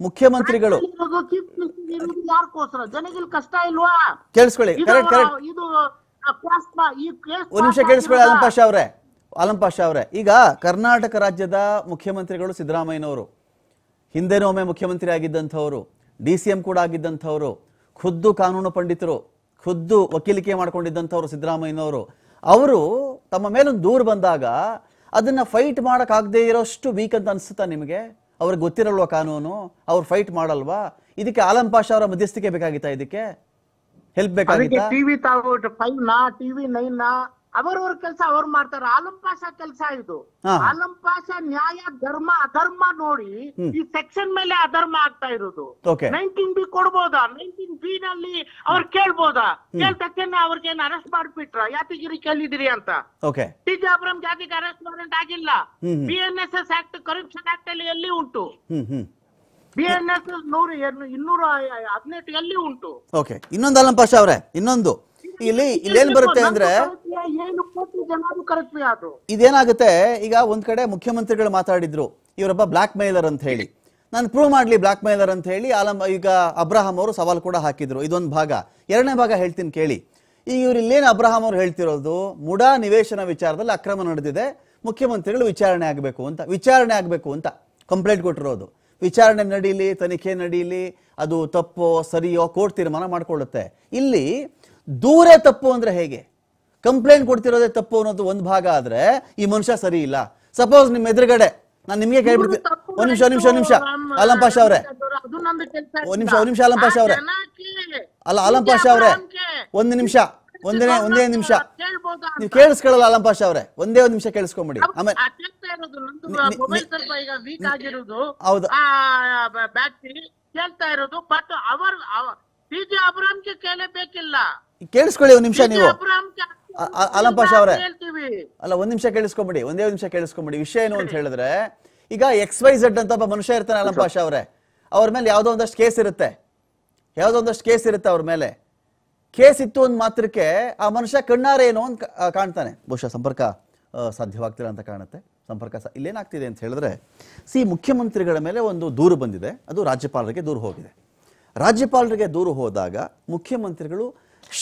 Speaker 1: ಮುಖ್ಯಮಂತ್ರಿಗಳು.
Speaker 3: ಯಾರಕ್ಕೋಸ್ಕರ ಜನಗಳಿಗೆ ಕಷ್ಟ ಇಲ್ವಾ?
Speaker 1: ಕೇಳಿಸ್ಕೊಳ್ಳಿ.
Speaker 3: ಇದು
Speaker 1: ಒಂದ್ ನಿಮಿಷ ಕೇಳಿಸ್ಕೊಳ್ಳಿ ಪಾಷಾ ಅವರೇ. ಪಾಷಾ ಅವರೇ ಈಗ ಕರ್ನಾಟಕ ರಾಜ್ಯದ ಮುಖ್ಯಮಂತ್ರಿಗಳು ಸಿದ್ದರಾಮಯ್ಯನವರು. ಹಿಂದೆನೂ ಒಮ್ಮೆ ಮುಖ್ಯಮಂತ್ರಿ ಆಗಿದ್ದಂಥವರು ಡಿ ಸಿ ಎಂ ಕೂಡ ಆಗಿದ್ದಂಥವರು, ಖುದ್ದು ಕಾನೂನು ಪಂಡಿತರು, ಖುದ್ದು ವಕೀಲಿಕೆ ಮಾಡ್ಕೊಂಡಿದ್ದಂಥವ್ರು ಸಿದ್ದರಾಮಯ್ಯನವರು, ಅವರು ತಮ್ಮ ಮೇಲೊಂದು ದೂರು ಬಂದಾಗ ಅದನ್ನ ಫೈಟ್ ಮಾಡೋಕ್ಕಾಗದೇ ಇರೋಷ್ಟು ವೀಕ್ ಅಂತ ಅನಿಸುತ್ತಾ ನಿಮಗೆ? ಅವ್ರಿಗೆ ಗೊತ್ತಿರಲ್ವಾ ಕಾನೂನು? ಅವ್ರು ಫೈಟ್ ಮಾಡಲ್ವಾ? ಇದಕ್ಕೆ ಆಲಂ ಪಾಷಾ ಅವರ ಮಧ್ಯಸ್ಥಿಕೆ ಬೇಕಾಗಿತ್ತಾ ಇದಕ್ಕೆ? ಹೆಲ್ಪ್ ಬೇಕಾಗಿತ್ತು?
Speaker 3: ಟಿವಿ ಟಿವಿ ನೈನ್ ಅವರವ್ರ ಕೆಲಸ ಅವ್ರು ಮಾಡ್ತಾರೆ. ಆಲಂ ಪಾಷಾ ಕೆಲಸ ಇದು. ಆಲಂ ಪಾಷಾ ನ್ಯಾಯ ಧರ್ಮ ಅಧರ್ಮ ನೋಡಿ ಈ ಸೆಕ್ಷನ್ ಮೇಲೆ ಅಧರ್ಮ ಆಗ್ತಾ ಇರೋದು. ನೈನ್ಟೀನ್ ಬಿ ಕೊಡ್ಬೋದಾ? ನೈನ್ಟೀನ್ ಬಿ ನಲ್ಲಿ ಅವ್ರು ಕೇಳ್ಬೋದಾ? ಕೇಳ್ತಕ್ಕೇನೆ ಅವ್ರಿಗೆ ಅರೆಸ್ಟ್ ಮಾಡ್ಬಿಟ್ರ? ಯಾತಿಗಿರಿ ಕೇಳಿದಿರಿ ಅಂತ. ಟಿ ಜಿ ಅಬ್ರಹಂ ಜಾತಿಗೆ ಅರೆಸ್ಟ್ ವಾರೆಂಟ್ ಆಗಿಲ್ಲ. B N S S act corruption act ಅಲ್ಲಿ ಎಲ್ಲಿ ಉಂಟು? ಬಿ ಎನ್ ಎಸ್ ಎಸ್ ನೂರು ಇನ್ನೂರ ಹದಿನೆಂಟು ಎಲ್ಲಿ ಉಂಟು?
Speaker 1: ಇನ್ನೊಂದು ಪಾಷಾ ಅವರೇ ಇನ್ನೊಂದು. ಇಲ್ಲಿ ಇಲ್ಲೇನ್ ಬರುತ್ತೆ ಅಂದ್ರೆ ಇದೇನಾಗುತ್ತೆ? ಈಗ ಒಂದ್ ಕಡೆ ಮುಖ್ಯಮಂತ್ರಿಗಳು ಮಾತಾಡಿದ್ರು ಇವರೊಬ್ಬ ಬ್ಲಾಕ್ ಮೇಲರ್ ಅಂತ ಹೇಳಿ. ನಾನು ಪ್ರೂವ್ ಮಾಡ್ಲಿ ಬ್ಲಾಕ್ ಮೇಲರ್ ಅಂತ ಹೇಳಿ ಆಲಂ ಈಗ ಅಬ್ರಾಹಂ ಅವರು ಸವಾಲು ಕೂಡ ಹಾಕಿದ್ರು. ಇದೊಂದು ಭಾಗ. ಎರಡನೇ ಭಾಗ ಹೇಳ್ತೀನಿ ಕೇಳಿ. ಈಗ ಇವ್ರು ಇಲ್ಲೇನು ಅಬ್ರಹಾಂ ಅವರು ಹೇಳ್ತಿರೋದು? ಮುಡಾ ನಿವೇಶನ ವಿಚಾರದಲ್ಲಿ ಅಕ್ರಮ ನಡೆದಿದೆ ಮುಖ್ಯಮಂತ್ರಿಗಳು ವಿಚಾರಣೆ ಆಗಬೇಕು ಅಂತ ವಿಚಾರಣೆ ಆಗಬೇಕು ಅಂತ ಕಂಪ್ಲೇಂಟ್ ಕೊಟ್ಟಿರೋದು. ವಿಚಾರಣೆ ನಡೀಲಿ ತನಿಖೆ ನಡೀಲಿ ಅದು ತಪ್ಪೋ ಸರಿಯೋ ಕೋರ್ಟ್ ತೀರ್ಮಾನ ಮಾಡಿಕೊಳ್ಳುತ್ತೆ. ಇಲ್ಲಿ ದೂರೇ ತಪ್ಪು ಅಂದ್ರೆ ಹೇಗೆ? ಕಂಪ್ಲೇಂಟ್ ಕೊಡ್ತಿರೋದೇ ತಪ್ಪು ಅನ್ನೋದು ಒಂದು ಭಾಗ ಆದ್ರೆ ಈ ಮನುಷ್ಯ ಸರಿ ಇಲ್ಲ. ಸಪೋಸ್ ನಿಮ್ಮ ಎದುರುಗಡೆ ನಾನು ನಿಮಗೆ ಕೇಳ್ಬಿಡ್ತೀನಿ. ಒಂದ್ ನಿಮಿಷ ಒಂದ್ ನಿಮಿಷ ಒಂದ್ ನಿಮಿಷ. ಆಲಂ ಪಾಷ ಅವ್ರೆ. ಒಂದ್ ನಿಮಿಷ ಒಂದ್ ನಿಮಿಷ ಆಲಂ ಪಾಷ ಅವ್ರೆ. ಅಲ್ಲ ಆಲಂ ಪಾಷ ಅವ್ರೆ. ಒಂದು ನಿಮಿಷ ಒಂದೇ ಒಂದೇ ನಿಮಿಷ. ನೀವು ಕೇಳಿಸ್ಕೊಳ್ಳಲ್ಲ ಆಲಂ ಪಾಷ ಅವ್ರೆ. ಒಂದೇ ಒಂದು ನಿಮಿಷ ಕೇಳಿಸ್ಕೊಂಬಿಡಿ. ಆಮೇಲೆ ಹೌದು.
Speaker 3: ಕೇಳ್ತಾ ಇರೋದು ಬಟ್ ಅವರ್ ಅಬ್ರಾಮ್ಗೆ ಕೇಳಬೇಕಿಲ್ಲ
Speaker 1: ಕೇಳಿಸ್ಕೊಳ್ಳಿ ಒಂದ್ ನಿಮಿಷ ನೀವು. ಅಲಂ ಪಾಷಾ ಅವರೇ. ಅಲ್ಲ ಒಂದ್ ನಿಮಿಷ ಕೇಳಿಸ್ಕೊಂಬಿಡಿ ಒಂದೇ ಒಂದ್ ನಿಮಿಷ ಕೇಳಿಸ್ಕೊಂಬಿಡಿ. ವಿಷಯ ಏನು ಅಂತ ಹೇಳಿದ್ರೆ ಈಗ ಎಕ್ಸ್ ವೈ ಝೆಡ್ ಅಂತ ಒಬ್ಬ ಮನುಷ್ಯ ಇರ್ತಾನೆ ಅಲಂ ಪಾಷ ಅವರೇ. ಅವ್ರ ಮೇಲೆ ಯಾವ್ದೋ ಒಂದಷ್ಟು ಕೇಸ್ ಇರುತ್ತೆ. ಯಾವ್ದೋ ಒಂದಷ್ಟು ಕೇಸ್ ಇರುತ್ತೆ ಅವ್ರ ಮೇಲೆ. ಕೇಸ್ ಇತ್ತು ಅಂದ್ ಮಾತ್ರಕ್ಕೆ ಆ ಮನುಷ್ಯ ಕಣ್ಣಾರೆ ಏನೋ ಅಂತ ಕಾಣ್ತಾನೆ. ಬಹುಶಃ ಸಂಪರ್ಕ ಸಾಧ್ಯವಾಗ್ತಿಲ್ಲ ಅಂತ ಕಾಣುತ್ತೆ. ಸಂಪರ್ಕ ಇಲ್ಲೇನಾಗ್ತಿದೆ ಅಂತ ಹೇಳಿದ್ರೆ ಸಿ ಮುಖ್ಯಮಂತ್ರಿಗಳ ಮೇಲೆ ಒಂದು ದೂರು ಬಂದಿದೆ. ಅದು ರಾಜ್ಯಪಾಲರಿಗೆ ದೂರು ಹೋಗಿದೆ. ರಾಜ್ಯಪಾಲರಿಗೆ ದೂರು ಹೋದಾಗ ಮುಖ್ಯಮಂತ್ರಿಗಳು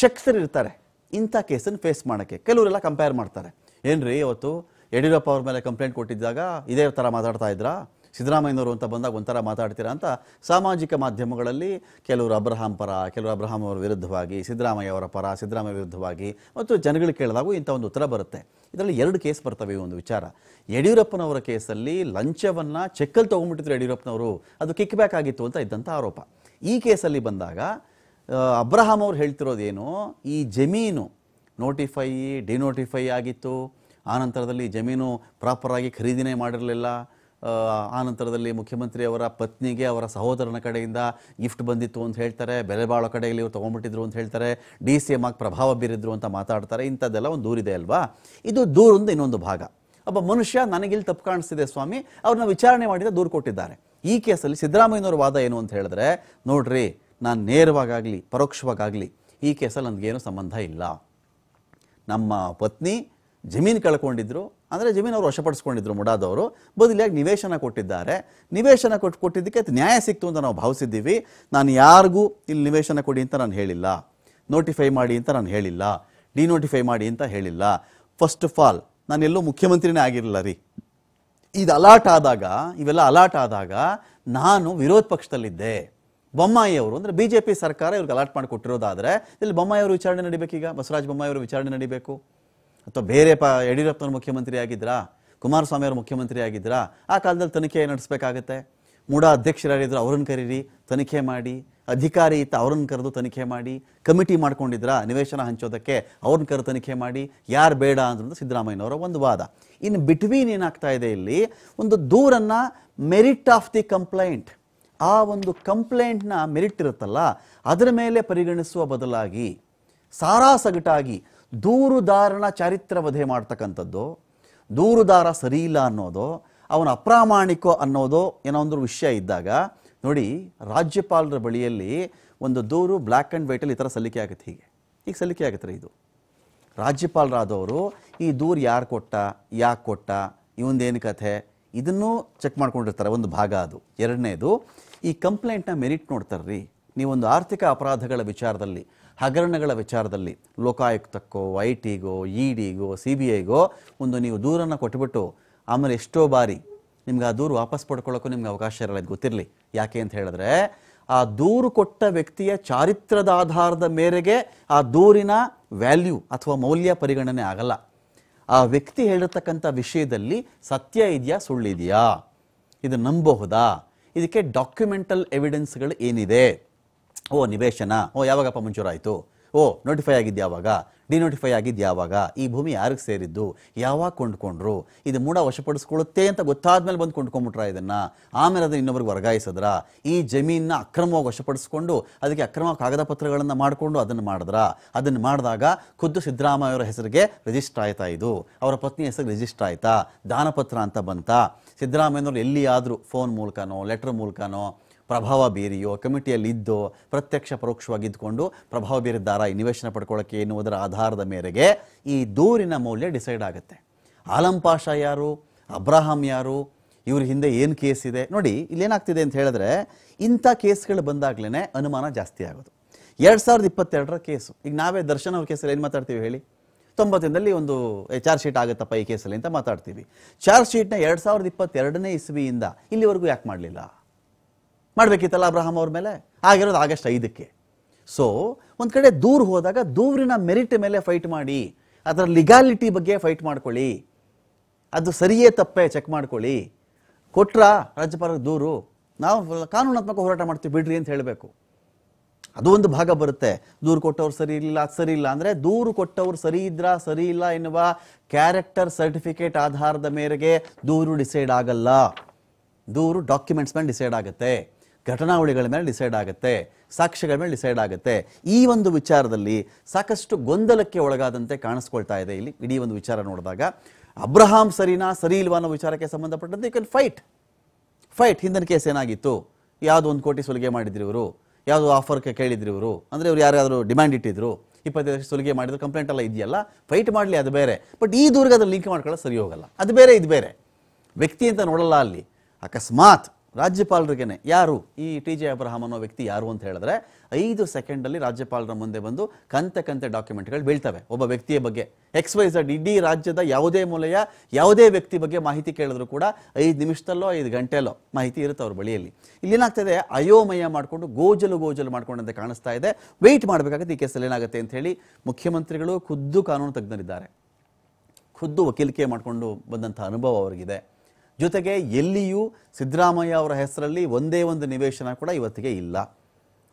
Speaker 1: ಶಕ್ತರಿರ್ತಾರೆ. ಇಂಥ ಕೇಸನ್ನು ಫೇಸ್ ಮಾಡೋಕ್ಕೆ. ಕೆಲವರೆಲ್ಲ ಕಂಪೇರ್ ಮಾಡ್ತಾರೆ. ಏನ್ರಿ ಇವತ್ತು ಯಡಿಯೂರಪ್ಪ ಅವ್ರ ಮೇಲೆ ಕಂಪ್ಲೇಂಟ್ ಕೊಟ್ಟಿದ್ದಾಗ ಇದೇ ಥರ ಮಾತಾಡ್ತಾ ಇದ್ರಾ? ಸಿದ್ದರಾಮಯ್ಯನವರು ಅಂತ ಬಂದಾಗ ಒಂಥರ ಮಾತಾಡ್ತೀರಾ ಅಂತ ಸಾಮಾಜಿಕ ಮಾಧ್ಯಮಗಳಲ್ಲಿ ಕೆಲವರು ಅಬ್ರಹಾಂ ಪರ, ಕೆಲವರು ಅಬ್ರಹಾಂ ಅವರ ವಿರುದ್ಧವಾಗಿ, ಸಿದ್ದರಾಮಯ್ಯ ಅವರ ಪರ, ಸಿದ್ದರಾಮಯ್ಯ ವಿರುದ್ಧವಾಗಿ ಮತ್ತು ಜನಗಳು ಕೇಳಿದಾಗೂ ಇಂಥ ಒಂದು ಉತ್ತರ ಬರುತ್ತೆ. ಇದರಲ್ಲಿ ಎರಡು ಕೇಸ್ ಬರ್ತವೆ ಈ ಒಂದು ವಿಚಾರ. ಯಡಿಯೂರಪ್ಪನವರ ಕೇಸಲ್ಲಿ ಲಂಚವನ್ನು ಚೆಕ್ಕಲ್ಲಿ ತೊಗೊಂಡ್ಬಿಟ್ಟಿದ್ರು ಯಡಿಯೂರಪ್ಪನವರು. ಅದು ಕಿಕ್ ಬ್ಯಾಕ್ ಆಗಿತ್ತು ಅಂತ ಇದ್ದಂಥ ಆರೋಪ. ಈ ಕೇಸಲ್ಲಿ ಬಂದಾಗ ಅಬ್ರಹಾಮ್ ಅಬ್ರಹಾಂ ಅವ್ರು ಹೇಳ್ತಿರೋದೇನು, ಈ ಜಮೀನು ನೋಟಿಫೈ, ಡಿನೋಟಿಫೈ ಆಗಿತ್ತು ಆನಂತರದಲ್ಲಿ ಜಮೀನು ಪ್ರಾಪರಾಗಿ ಖರೀದಿನೇ ಮಾಡಿರಲಿಲ್ಲ ಆನಂತರದಲ್ಲಿ ಮುಖ್ಯಮಂತ್ರಿ ಅವರ ಪತ್ನಿಗೆ, ಅವರ ಸಹೋದರನ ಕಡೆಯಿಂದ ಗಿಫ್ಟ್ ಬಂದಿತ್ತು ಅಂತ ಹೇಳ್ತಾರೆ, ಬೆಲೆ ಬಾಳೋ ಕಡೆಯಲ್ಲಿ ಇವ್ರು ತೊಗೊಂಡ್ಬಿಟ್ಟಿದ್ರು ಅಂತ ಹೇಳ್ತಾರೆ, ಡಿ ಸಿ ಎಂ ಆಗಿ ಪ್ರಭಾವ ಬೀರಿದ್ರು ಅಂತ ಮಾತಾಡ್ತಾರೆ, ಇಂಥದ್ದೆಲ್ಲ ಒಂದು ದೂರಿದೆ ಅಲ್ವಾ? ಇದು ದೂರೊಂದು ಇನ್ನೊಂದು ಭಾಗ. ಒಬ್ಬ ಮನುಷ್ಯ ನನಗಿಲ್ಲಿ ತಪ್ಪು ಕಾಣಿಸ್ತಿದೆ ಸ್ವಾಮಿ, ಅವ್ರನ್ನ ವಿಚಾರಣೆ ಮಾಡಿದ ದೂರು ಕೊಟ್ಟಿದ್ದಾರೆ. ಈ ಕೇಸಲ್ಲಿ ಸಿದ್ದರಾಮಯ್ಯನವ್ರ ವಾದ ಏನು ಅಂತ ಹೇಳಿದ್ರೆ, ನೋಡ್ರಿ, ನಾನು ನೇರವಾಗಲಿ ಪರೋಕ್ಷವಾಗಲಿ ಈ ಕೇಸಲ್ಲಿ ನನಗೇನು ಸಂಬಂಧ ಇಲ್ಲ. ನಮ್ಮ ಪತ್ನಿ ಜಮೀನು ಕಳ್ಕೊಂಡಿದ್ರು, ಅಂದರೆ ಜಮೀನು ಅವರು ವಶಪಡಿಸ್ಕೊಂಡಿದ್ರು ಮುಡಾದವರು ಬದಲಿಯಾಗಿ ನಿವೇಶನ ಕೊಟ್ಟಿದ್ದಾರೆ. ನಿವೇಶನ ಕೊಟ್ಟು ಕೊಟ್ಟಿದ್ದಕ್ಕೆ ನ್ಯಾಯ ಸಿಕ್ತು ಅಂತ ನಾವು ಭಾವಿಸಿದ್ದೀವಿ. ನಾನು ಯಾರಿಗೂ ಇಲ್ಲಿ ನಿವೇಶನ ಕೊಡಿ ಅಂತ ನಾನು ಹೇಳಿಲ್ಲ. ನೋಟಿಫೈ ಮಾಡಿ ಅಂತ ನಾನು ಹೇಳಿಲ್ಲ. ಡಿನೋಟಿಫೈ ಮಾಡಿ ಅಂತ ಹೇಳಿಲ್ಲ. ಫಸ್ಟ್ ಆಫ್ ಆಲ್ ನಾನು ಎಲ್ಲೂ ಮುಖ್ಯಮಂತ್ರಿನೇ ಆಗಿರಲಿಲ್ಲ ರೀ. ಇದು ಅಲಾಟ್ ಆದಾಗ, ಇವೆಲ್ಲ ಅಲಾಟ್ ಆದಾಗ ನಾನು ವಿರೋಧ ಪಕ್ಷದಲ್ಲಿದ್ದೆ. ಬೊಮ್ಮಾಯಿ ಅವರು, ಅಂದರೆ ಬಿ ಜೆ ಪಿ ಸರ್ಕಾರ ಇವ್ರಿಗೆ ಅಲಾಟ್ ಮಾಡಿ ಕೊಟ್ಟಿರೋದಾದರೆ, ಇಲ್ಲಿ ಬೊಮ್ಮಾಯಿ ಅವರು ವಿಚಾರಣೆ ನಡಿಬೇಕೀಗ? ಬಸವರಾಜ ಬೊಮ್ಮಾಯಿ ಅವರು ವಿಚಾರಣೆ ನಡಿಬೇಕು? ಅಥವಾ ಬೇರೆ ಪ ಯಡಿಯೂರಪ್ಪನವ್ರು ಮುಖ್ಯಮಂತ್ರಿ ಆಗಿದ್ರಾ? ಕುಮಾರಸ್ವಾಮಿ ಅವರು ಮುಖ್ಯಮಂತ್ರಿ ಆಗಿದ್ರಾ? ಆ ಕಾಲದಲ್ಲಿ ತನಿಖೆ ನಡೆಸಬೇಕಾಗತ್ತೆ. ಮೂಡ ಅಧ್ಯಕ್ಷರಾಗಿದ್ರು ಅವ್ರನ್ನ ಕರೀರಿ, ತನಿಖೆ ಮಾಡಿ. ಅಧಿಕಾರಿ ಇತ್ತ ಅವ್ರನ್ನ ಕರೆದು ತನಿಖೆ ಮಾಡಿ, ಕಮಿಟಿ ಮಾಡ್ಕೊಂಡಿದ್ರ ನಿವೇಶನ ಹಂಚೋದಕ್ಕೆ ಅವ್ರನ್ನ ಕರೆದು ತನಿಖೆ ಮಾಡಿ, ಯಾರು ಬೇಡ ಅಂದ್ರೂ ಸಿದ್ದರಾಮಯ್ಯನವರ ಒಂದು ವಾದ. ಇನ್ನು ಬಿಟ್ವೀನ್ ಏನಾಗ್ತಾ ಇದೆ ಇಲ್ಲಿ, ಒಂದು ದೂರನ್ನು ಮೆರಿಟ್ ಆಫ್ ದಿ ಕಂಪ್ಲೇಂಟ್. ಆ ಒಂದು ಕಂಪ್ಲೇಂಟ್ನ ಮೆರಿಟ್ ಇರುತ್ತಲ್ಲ, ಅದರ ಮೇಲೆ ಪರಿಗಣಿಸುವ ಬದಲಾಗಿ, ಸಾರಾಸಗಟಾಗಿ ದೂರುದಾರನ ಚಾರಿತ್ರ ವಧೆ ಮಾಡ್ತಕ್ಕಂಥದ್ದು ದೂರುದಾರ ಸರಿ ಇಲ್ಲ ಅನ್ನೋದು, ಅವನ ಅಪ್ರಾಮಾಣಿಕ ಅನ್ನೋದು ಏನೋ ಒಂದು ವಿಷಯ ಇದ್ದಾಗ ನೋಡಿ, ರಾಜ್ಯಪಾಲರ ಬಳಿಯಲ್ಲಿ ಒಂದು ದೂರು ಬ್ಲ್ಯಾಕ್ ಆ್ಯಂಡ್ ವೈಟಲ್ಲಿ ಈ ಥರ ಸಲ್ಲಿಕೆ ಆಗುತ್ತೆ ಹೀಗೆ. ಈಗ ಸಲ್ಲಿಕೆ ಆಗುತ್ತೆ ಇದು? ರಾಜ್ಯಪಾಲರಾದವರು, ಈ ದೂರು ಯಾರು ಕೊಟ್ಟ, ಯಾಕೆ ಕೊಟ್ಟ, ಇವಂದೇನು ಕಥೆ? ಇದನ್ನೂ ಚೆಕ್ ಮಾಡ್ಕೊಂಡಿರ್ತಾರೆ, ಒಂದು ಭಾಗ ಅದು. ಎರಡನೇದು, ಈ ಕಂಪ್ಲೇಂಟ್ನ ಮೆರಿಟ್ ನೋಡ್ತಾರೆ ರೀ ನೀವೊಂದು ಆರ್ಥಿಕ ಅಪರಾಧಗಳ ವಿಚಾರದಲ್ಲಿ, ಹಗರಣಗಳ ವಿಚಾರದಲ್ಲಿ, ಲೋಕಾಯುಕ್ತಕ್ಕೋ ಐ ಟಿಗೋ ಇ ಡಿಗೋ ಸಿ ಬಿ ಐಗೋ ಒಂದು ನೀವು ದೂರನ್ನು ಕೊಟ್ಬಿಟ್ಟು, ಆಮೇಲೆ ಎಷ್ಟೋ ಬಾರಿ ನಿಮ್ಗೆ ಆ ದೂರು ವಾಪಸ್ ಪಡ್ಕೊಳ್ಳೋಕ್ಕೂ ನಿಮ್ಗೆ ಅವಕಾಶ ಇರಲ್ಲ, ಇದು ಗೊತ್ತಿರಲಿ. ಯಾಕೆ ಅಂತ ಹೇಳಿದ್ರೆ, ಆ ದೂರು ಕೊಟ್ಟ ವ್ಯಕ್ತಿಯ ಚಾರಿತ್ರದ ಆಧಾರದ ಮೇರೆಗೆ ಆ ದೂರಿನ ವ್ಯಾಲ್ಯೂ ಅಥವಾ ಮೌಲ್ಯ ಪರಿಗಣನೆ ಆಗಲ್ಲ. ಆ ವ್ಯಕ್ತಿ ಹೇಳಿರ್ತಕ್ಕಂಥ ವಿಷಯದಲ್ಲಿ ಸತ್ಯ ಇದೆಯಾ ಸುಳ್ಳಿದೆಯಾ ಇದು ನಂಬಬಹುದಾ? ಇದಕ್ಕೆ ಡಾಕ್ಯುಮೆಂಟಲ್ ಎವಿಡೆನ್ಸ್ಗಳು ಏನಿದೆ? ಓ, ನಿವೇಶನ. ಓ, ಯಾವಾಗಪ್ಪ ಮಂಜೂರಾಯಿತು? ಓ ನೋಟಿಫೈ ಆಗಿದ್ದು ಯಾವಾಗ ಡಿನೋಟಿಫೈ ಆಗಿದ್ದು ಯಾವಾಗ ಈ ಭೂಮಿ ಯಾರಿಗೆ ಸೇರಿದ್ದು? ಯಾವಾಗ ಕೊಂಡ್ಕೊಂಡ್ರು? ಇದು ಮೂಡ ವಶಪಡಿಸ್ಕೊಳ್ಳುತ್ತೆ ಅಂತ ಗೊತ್ತಾದ್ಮೇಲೆ ಬಂದು ಕೊಂಡ್ಕೊಂಬಿಟ್ರ ಇದನ್ನ? ಆಮೇಲೆ ಅದನ್ನ ಇನ್ನೊಬ್ರಿಗೆ ವರ್ಗಾಯಿಸಿದ್ರ? ಈ ಜಮೀನನ್ನ ಅಕ್ರಮವಾಗಿ ವಶಪಡಿಸ್ಕೊಂಡು ಅದಕ್ಕೆ ಅಕ್ರಮ ಕಾಗದ ಪತ್ರಗಳನ್ನು ಮಾಡಿಕೊಂಡು ಅದನ್ನು ಮಾಡಿದ್ರ? ಅದನ್ನು ಮಾಡಿದಾಗ ಖುದ್ದು ಸಿದ್ದರಾಮಯ್ಯ ಅವರ ಹೆಸರಿಗೆ ರಿಜಿಸ್ಟರ್ ಆಯ್ತಾ ಇದು? ಅವರ ಪತ್ನಿ ಹೆಸರಿಗೆ ರಿಜಿಸ್ಟರ್ ಆಯ್ತಾ? ದಾನಪತ್ರ ಅಂತ ಬಂತ? ಸಿದ್ದರಾಮಯ್ಯನವರು ಎಲ್ಲಿಯಾದರೂ ಫೋನ್ ಮೂಲಕನೋ ಲೆಟ್ರ್ ಮೂಲಕನೋ ಪ್ರಭಾವ ಬೀರಿಯೋ ಕಮಿಟಿಯಲ್ಲಿ ಇದ್ದೋ ಪ್ರತ್ಯಕ್ಷ ಪರೋಕ್ಷವಾಗಿ ಇದ್ಕೊಂಡು ಪ್ರಭಾವ ಬೀರಿದ್ದಾರಾ ಈ ನಿವೇಶನ ಪಡ್ಕೊಳ್ಳೋಕ್ಕೆ ಎನ್ನುವುದರ ಆಧಾರದ ಮೇರೆಗೆ ಈ ದೂರಿನ ಮೌಲ್ಯ ಡಿಸೈಡ್ ಆಗುತ್ತೆ. ಆಲಂ ಪಾಷ ಯಾರು? ಅಬ್ರಾಹಂ ಯಾರು? ಇವ್ರ ಹಿಂದೆ ಏನು ಕೇಸ್ ಇದೆ? ನೋಡಿ, ಇಲ್ಲೇನಾಗ್ತಿದೆ ಅಂತ ಹೇಳಿದ್ರೆ ಇಂಥ ಕೇಸ್ಗಳು ಬಂದಾಗಲೇ ಅನುಮಾನ ಜಾಸ್ತಿ ಆಗೋದು. ಎರಡು ಸಾವಿರದ ಇಪ್ಪತ್ತೆರಡರ ಕೇಸು. ಈಗ ನಾವೇ ದರ್ಶನ್ ಅವ್ರ ಕೇಸಲ್ಲಿ ಏನು ಮಾತಾಡ್ತೀವಿ ಹೇಳಿ? ತೊಂಬತ್ತಿನಲ್ಲಿ ಒಂದು ಚಾರ್ಜ್ ಶೀಟ್ ಆಗುತ್ತಪ್ಪ ಈ ಕೇಸಲ್ಲಿ ಅಂತ ಮಾತಾಡ್ತೀವಿ ಚಾರ್ಜ್ ಶೀಟ್ನ ಎರಡು ಸಾವಿರದ ಇಪ್ಪತ್ತೆರಡನೇ ಇಸ್ವಿಯಿಂದ ಇಲ್ಲಿವರೆಗೂ ಯಾಕೆ ಮಾಡಲಿಲ್ಲ ಮಾಡಬೇಕಿತ್ತಲ್ಲ ಅಬ್ರಹಾಂ ಅವ್ರ ಮೇಲೆ? ಆಗಿರೋದು ಆಗಸ್ಟ್ ಐದಕ್ಕೆ. ಸೊ ಒಂದು ಕಡೆ ದೂರ ಹೋದಾಗ ದೂರಿನ ಮೆರಿಟ್ ಮೇಲೆ ಫೈಟ್ ಮಾಡಿ, ಅದರ ಲಿಗಾಲಿಟಿ ಬಗ್ಗೆ ಫೈಟ್ ಮಾಡ್ಕೊಳ್ಳಿ. ಅದು ಸರಿಯೇ ತಪ್ಪೇ ಚೆಕ್ ಮಾಡ್ಕೊಳ್ಳಿ. ಕೊಟ್ರ ರಾಜ್ಯಪಾಲರ ದೂರು. ನಾವು ಕಾನೂನಾತ್ಮಕ ಹೋರಾಟ ಮಾಡ್ತೀವಿ, ಬಿಡ್ರಿ ಅಂತ ಹೇಳಬೇಕು. ಅದು ಒಂದು ಭಾಗ ಬರುತ್ತೆ. ದೂರು ಕೊಟ್ಟವ್ರು ಸರಿ ಇಲ್ಲ ಅದು ಸರಿ ಇಲ್ಲ ಅಂದರೆ ದೂರು ಕೊಟ್ಟವ್ರು ಸರಿ ಇದ್ರ, ಸರಿ ಇಲ್ಲ ಎನ್ನುವ ಕ್ಯಾರೆಕ್ಟರ್ ಸರ್ಟಿಫಿಕೇಟ್ ಆಧಾರದ ಮೇರೆಗೆ ದೂರು ಡಿಸೈಡ್ ಆಗಲ್ಲ. ದೂರು ಡಾಕ್ಯುಮೆಂಟ್ಸ್ ಮೇಲೆ ಡಿಸೈಡ್ ಆಗುತ್ತೆ. ಘಟನಾವಳಿಗಳ ಮೇಲೆ ಡಿಸೈಡ್ ಆಗುತ್ತೆ, ಸಾಕ್ಷ್ಯಗಳ ಮೇಲೆ ಡಿಸೈಡ್ ಆಗುತ್ತೆ. ಈ ಒಂದು ವಿಚಾರದಲ್ಲಿ ಸಾಕಷ್ಟು ಗೊಂದಲಕ್ಕೆ ಒಳಗಾದಂತೆ ಕಾಣಿಸ್ಕೊಳ್ತಾ ಇದೆ ಇಲ್ಲಿ ಇಡೀ ಒಂದು ವಿಚಾರ ನೋಡಿದಾಗ. ಅಬ್ರಹಾಂ ಸರಿನಾ, ಸರಿ ಇಲ್ವಾ ಅನ್ನೋ ವಿಚಾರಕ್ಕೆ ಸಂಬಂಧಪಟ್ಟಂತೆ ಯು ಕ್ಯಾನ್ ಫೈಟ್ ಫೈಟ್ ಹಿಂದಿನ ಕೇಸ್ ಏನಾಗಿತ್ತು? ಯಾವುದೋ ಒಂದು ಕೋಟಿ ಸುಲಿಗೆ ಮಾಡಿದ್ರು ಇವರು? ಯಾವುದೋ ಆಫರ್ಗೆ ಕೇಳಿದ್ರು ಇವರು? ಅಂದರೆ ಇವರು ಯಾರಾದರೂ ಡಿಮ್ಯಾಂಡ್ ಇಟ್ಟಿದ್ರು? ಇಪ್ಪತ್ತೈದು ಲಕ್ಷ ಸುಲಿಗೆ ಮಾಡಿದ್ರು ಕಂಪ್ಲೇಂಟ್ ಎಲ್ಲ ಇದೆಯಲ್ಲ? ಫೈಟ್ ಮಾಡಲಿ, ಅದು ಬೇರೆ. ಬಟ್ ಈ ದುರ್ಗದಲ್ಲಿ ಲಿಂಕ್ ಮಾಡ್ಕೊಳ್ಳೋದು ಸರಿ ಹೋಗಲ್ಲ. ಅದು ಬೇರೆ, ಇದು ಬೇರೆ. ವ್ಯಕ್ತಿ ಅಂತ ನೋಡಲ್ಲ ಅಲ್ಲಿ. ಅಕಸ್ಮಾತ್ ರಾಜ್ಯಪಾಲರಿಗೇನೆ. ಯಾರು? ಈ ಟಿ ಜೆ ಅಬ್ರಹಾಂ ಅನ್ನೋ ವ್ಯಕ್ತಿ ಯಾರು ಅಂತ ಹೇಳಿದ್ರೆ, ಐದು ಸೆಕೆಂಡಲ್ಲಿ ರಾಜ್ಯಪಾಲರ ಮುಂದೆ ಬಂದು ಕಂತೆ ಕಂತೆ ಡಾಕ್ಯುಮೆಂಟ್ಗಳು ಬೀಳ್ತವೆ. ಒಬ್ಬ ವ್ಯಕ್ತಿಯ ಬಗ್ಗೆ. ಎಕ್ಸ್ ವೈ ಝಡ್ ಇಡೀ ರಾಜ್ಯದ ಯಾವುದೇ ಮೂಲೆಯ ಯಾವುದೇ ವ್ಯಕ್ತಿ ಬಗ್ಗೆ ಮಾಹಿತಿ ಕೇಳಿದ್ರು ಕೂಡ ಐದು ನಿಮಿಷದಲ್ಲೋ, ಐದು ಗಂಟೆಯಲ್ಲೋ ಮಾಹಿತಿ ಇರುತ್ತೆ ಅವ್ರ ಬಳಿಯಲ್ಲಿ. ಇಲ್ಲೇನಾಗ್ತದೆ ಅಯೋಮಯ ಮಾಡಿಕೊಂಡು ಗೋಜಲು ಗೋಜಲು ಮಾಡ್ಕೊಂಡಂತೆ ಕಾಣಿಸ್ತಾ ಇದೆ. ವೆಯ್ಟ್ ಮಾಡಬೇಕಾಗುತ್ತೆ, ಈ ಕೇಸಲ್ಲಿ ಏನಾಗುತ್ತೆ ಅಂತ ಹೇಳಿ ಮುಖ್ಯಮಂತ್ರಿಗಳು ಖುದ್ದು ಕಾನೂನು ತಜ್ಞರಿದ್ದಾರೆ. ಖುದ್ದು ವಕೀಲಿಕೆ ಮಾಡಿಕೊಂಡು ಬಂದಂಥ ಅನುಭವ ಅವರಿಗಿದೆ. ಜೊತೆಗೆ ಎಲ್ಲಿಯೂ ಸಿದ್ದರಾಮಯ್ಯ ಅವರ ಹೆಸರಲ್ಲಿ ಒಂದೇ ಒಂದು ನಿವೇಶನ ಕೂಡ ಇವತ್ತಿಗೆ ಇಲ್ಲ.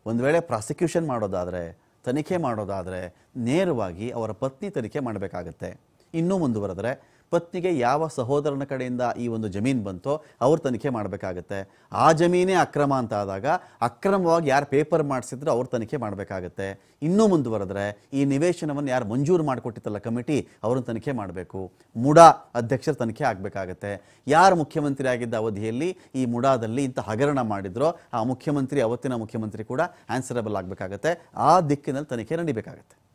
Speaker 1: ಒಂದು ವೇಳೆ ಪ್ರಾಸಿಕ್ಯೂಷನ್ ಮಾಡೋದಾದರೆ, ತನಿಖೆ ಮಾಡೋದಾದರೆ ನೇರವಾಗಿ ಅವರ ಪತ್ನಿ ತನಿಖೆ ಮಾಡಬೇಕಾಗತ್ತೆ. ಇನ್ನೂ ಮುಂದುವರೆದ್ರೆ ಪತ್ನಿಗೆ ಯಾವ ಸಹೋದರನ ಕಡೆಯಿಂದ ಈ ಒಂದು ಜಮೀನು ಬಂತೋ ಅವ್ರು ತನಿಖೆ ಮಾಡಬೇಕಾಗತ್ತೆ. ಆ ಜಮೀನೇ ಅಕ್ರಮ ಅಂತ ಆದಾಗ ಅಕ್ರಮವಾಗಿ ಯಾರು ಪೇಪರ್ ಮಾಡಿಸಿದ್ರು ಅವ್ರು ತನಿಖೆ ಮಾಡಬೇಕಾಗತ್ತೆ. ಇನ್ನೂ ಮುಂದುವರೆದ್ರೆ ಈ ನಿವೇಶನವನ್ನು ಯಾರು ಮಂಜೂರು ಮಾಡಿಕೊಟ್ಟಿತ್ತಲ್ಲ ಕಮಿಟಿ ಅವ್ರನ್ನ ತನಿಖೆ ಮಾಡಬೇಕು. ಮುಡಾ ಅಧ್ಯಕ್ಷರ ತನಿಖೆ ಆಗಬೇಕಾಗತ್ತೆ. ಯಾರು ಮುಖ್ಯಮಂತ್ರಿ ಆಗಿದ್ದ ಅವಧಿಯಲ್ಲಿ ಈ ಮುಡಾದಲ್ಲಿ ಇಂಥ ಹಗರಣ ಮಾಡಿದ್ರೋ ಆ ಮುಖ್ಯಮಂತ್ರಿ, ಅವತ್ತಿನ ಮುಖ್ಯಮಂತ್ರಿ ಕೂಡ ಆನ್ಸರಬಲ್ ಆಗಬೇಕಾಗತ್ತೆ. ಆ ದಿಕ್ಕಿನಲ್ಲಿ ತನಿಖೆ ನಡಿಬೇಕಾಗತ್ತೆ.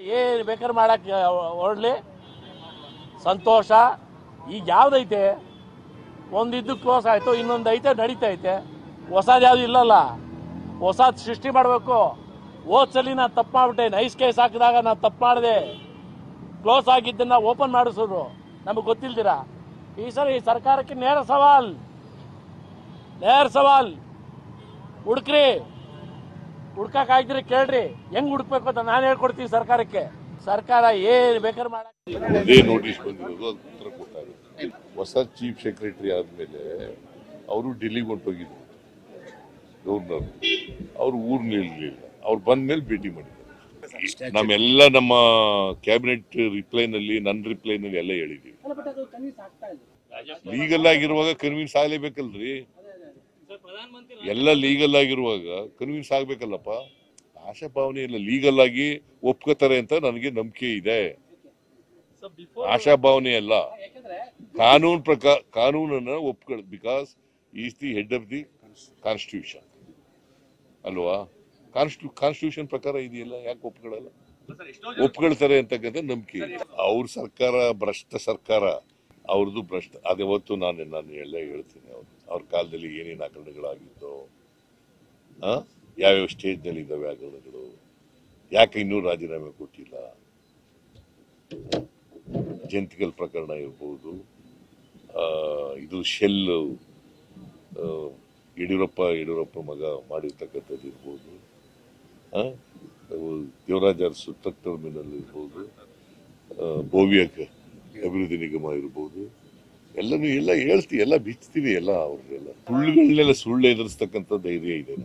Speaker 2: ಏನ್ ಬೇಕಾದ್ರೆ ಮಾಡಕ್ಕೆ ಹೊರಡ್ಲಿ. ಸಂತೋಷ. ಈಗ ಯಾವ್ದೈತೆ? ಒಂದಿದ್ದು ಕ್ಲೋಸ್ ಆಯಿತು, ಇನ್ನೊಂದು ಐತೆ ನಡೀತೈತೆ ಹೊಸದು ಯಾವ್ದು ಇಲ್ಲಲ್ಲ. ಹೊಸದ್ ಸೃಷ್ಟಿ ಮಾಡಬೇಕು. ಹೋದ್ಸಲಿ ನಾನು ತಪ್ಪು ಮಾಡಿಬಿಟ್ಟೆ ನೈಸ್ ಕೇಸ್ ಹಾಕಿದಾಗ ನಾನು ತಪ್ಪು ಮಾಡಿದೆ. ಕ್ಲೋಸ್ ಆಗಿದ್ದನ್ನು ಓಪನ್ ಮಾಡಿಸೋದು. ನಮಗೆ ಗೊತ್ತಿಲ್ದಿರಾ? ಈ ಸರಿ ಸರ್ಕಾರಕ್ಕೆ ನೇರ ಸವಾಲ್. ನೇರ ಸವಾಲ್. ಹುಡುಕ್ರಿ. ಹುಡ್ಕಕ್ ಆಗಿದ್ರೆ ಕೇಳ್ರಿ. ಹೆಂಗ್ ಹುಡುಕ್ಬೇಕು ಅಂತ ನಾನು ಹೇಳ್ಕೊಡ್ತೀನಿ ಸರ್ಕಾರಕ್ಕೆ. ಸರ್ಕಾರ ಏನ್ ಬೇಕಾದ್ರೆ ಮಾಡಕ್
Speaker 4: ಒಂದೇ ನೋಟಿಸ್ ಬಂದಿರೋದು ಅದು ಉತ್ತರ ಕೊಟ್ಟಾರೆ ಹೊಸ ಚೀಫ್ ಸೆಕ್ರೆಟರಿ ಆದ್ಮೇಲೆ ಅವರು ಡೆಲ್ಲಿಗೆ ಹೊಂಟೋಗಿದ್ರು. ಗವರ್ನರ್. ಅವ್ರು ಊರ್ ನಿಲ್ಲಿಲ್ಲ. ಅವ್ರು ಬಂದ್ಮೇಲೆ ಭೇಟಿ ಮಾಡಿದ್ರು ನಮ್ಮೆಲ್ಲ ನಮ್ಮ ಕ್ಯಾಬಿನೆಟ್ ರಿಪ್ಲೈನಲ್ಲಿ ನನ್ನ ರಿಪ್ಲೈನಲ್ಲಿ ಎಲ್ಲ ಹೇಳಿದೀವಿ ಲೀಗಲ್ ಆಗಿರುವಾಗ ಕನ್ವಿನ್ಸ್ ಆಗ್ಲೇಬೇಕಲ್ರಿ. ಎಲ್ಲ ಲೀಗಲ್ ಆಗಿರುವಾಗ ಕನ್ವಿನ್ಸ್ ಆಗ್ಬೇಕಲ್ಲಪ್ಪ? ಆಶಾಭಾವನೆ ಇಲ್ಲ. ಲೀಗಲ್ ಆಗಿ ಒಪ್ಕೋತಾರೆ ಅಂತ ನನಗೆ ನಂಬಿಕೆ ಇದೆ. ಆಶಾ ಭಾವನೆ ಅಲ್ಲ. ಕಾನೂನು ಪ್ರಕಾರ, ಕಾನೂನನ್ನ ಒಪ್ಕೊಳ್ because is the head of the constitution ಅಲ್ವಾ? ಕಾನ್ಸ್ಟಿಟ್ಯೂ ಕಾನ್ಸ್ಟಿಟ್ಯೂಷನ್ ಪ್ರಕಾರ ಇದೆಯಲ್ಲ? ಯಾಕೆ ಒಪ್ಕೊಳ್ಳಲ್ಲ ಒಪ್ಕೊಳ್ತಾರೆ ಅಂತಕ್ಕಂಥ ನಂಬಿಕೆ ಅವ್ರ ಸರ್ಕಾರ ಭ್ರಷ್ಟ ಸರ್ಕಾರ. ಅವ್ರದ್ದು ಭ್ರಷ್ಟ. ಅದೇ ಹೊತ್ತು ನಾನು ನಾನು ಎಲ್ಲ ಹೇಳ್ತೀನಿ ಅವ್ರು. ಅವ್ರ ಕಾಲದಲ್ಲಿ ಏನೇನು ಹಗರಣಗಳಾಗಿದ್ದೋ ಯಾವ್ಯಾವ ಸ್ಟೇಜ್ನಲ್ಲಿ ಇದ್ದಾವೆ ಹಗರಣಗಳು? ಯಾಕೆ ಇನ್ನೂ ರಾಜೀನಾಮೆ ಕೊಟ್ಟಿಲ್ಲ? ಜಂತಿಕಲ್ ಪ್ರಕರಣ ಇರ್ಬೋದು ಇದು ಶೆಲ್ ಯಡಿಯೂರಪ್ಪ ಯಡಿಯೂರಪ್ಪ ಮಗ ಮಾಡಿರ್ತಕ್ಕಂಥದ್ದು ಇರ್ಬೋದು ದೇವರಾಜ ಅರಸು ಟರ್ಮಿನಲ್ ಇರ್ಬೋದು ಆ, ಅಭಿವೃದ್ಧಿ ನಿಗಮ ಇರ್ಬೋದು. ಎಲ್ಲನೂ ಎಲ್ಲ ಹೇಳ್ತೀವಿ ಎಲ್ಲ ಬಿಚ್ತೀವಿ ಎಲ್ಲ ಅವ್ರನ್ನೆಲ್ಲ ಸುಳ್ಳುಗಳನ್ನೆಲ್ಲ ಸುಳ್ಳು ಎದುರಿಸ್ತಕ್ಕಂಥ ಧೈರ್ಯ ಇದೆ.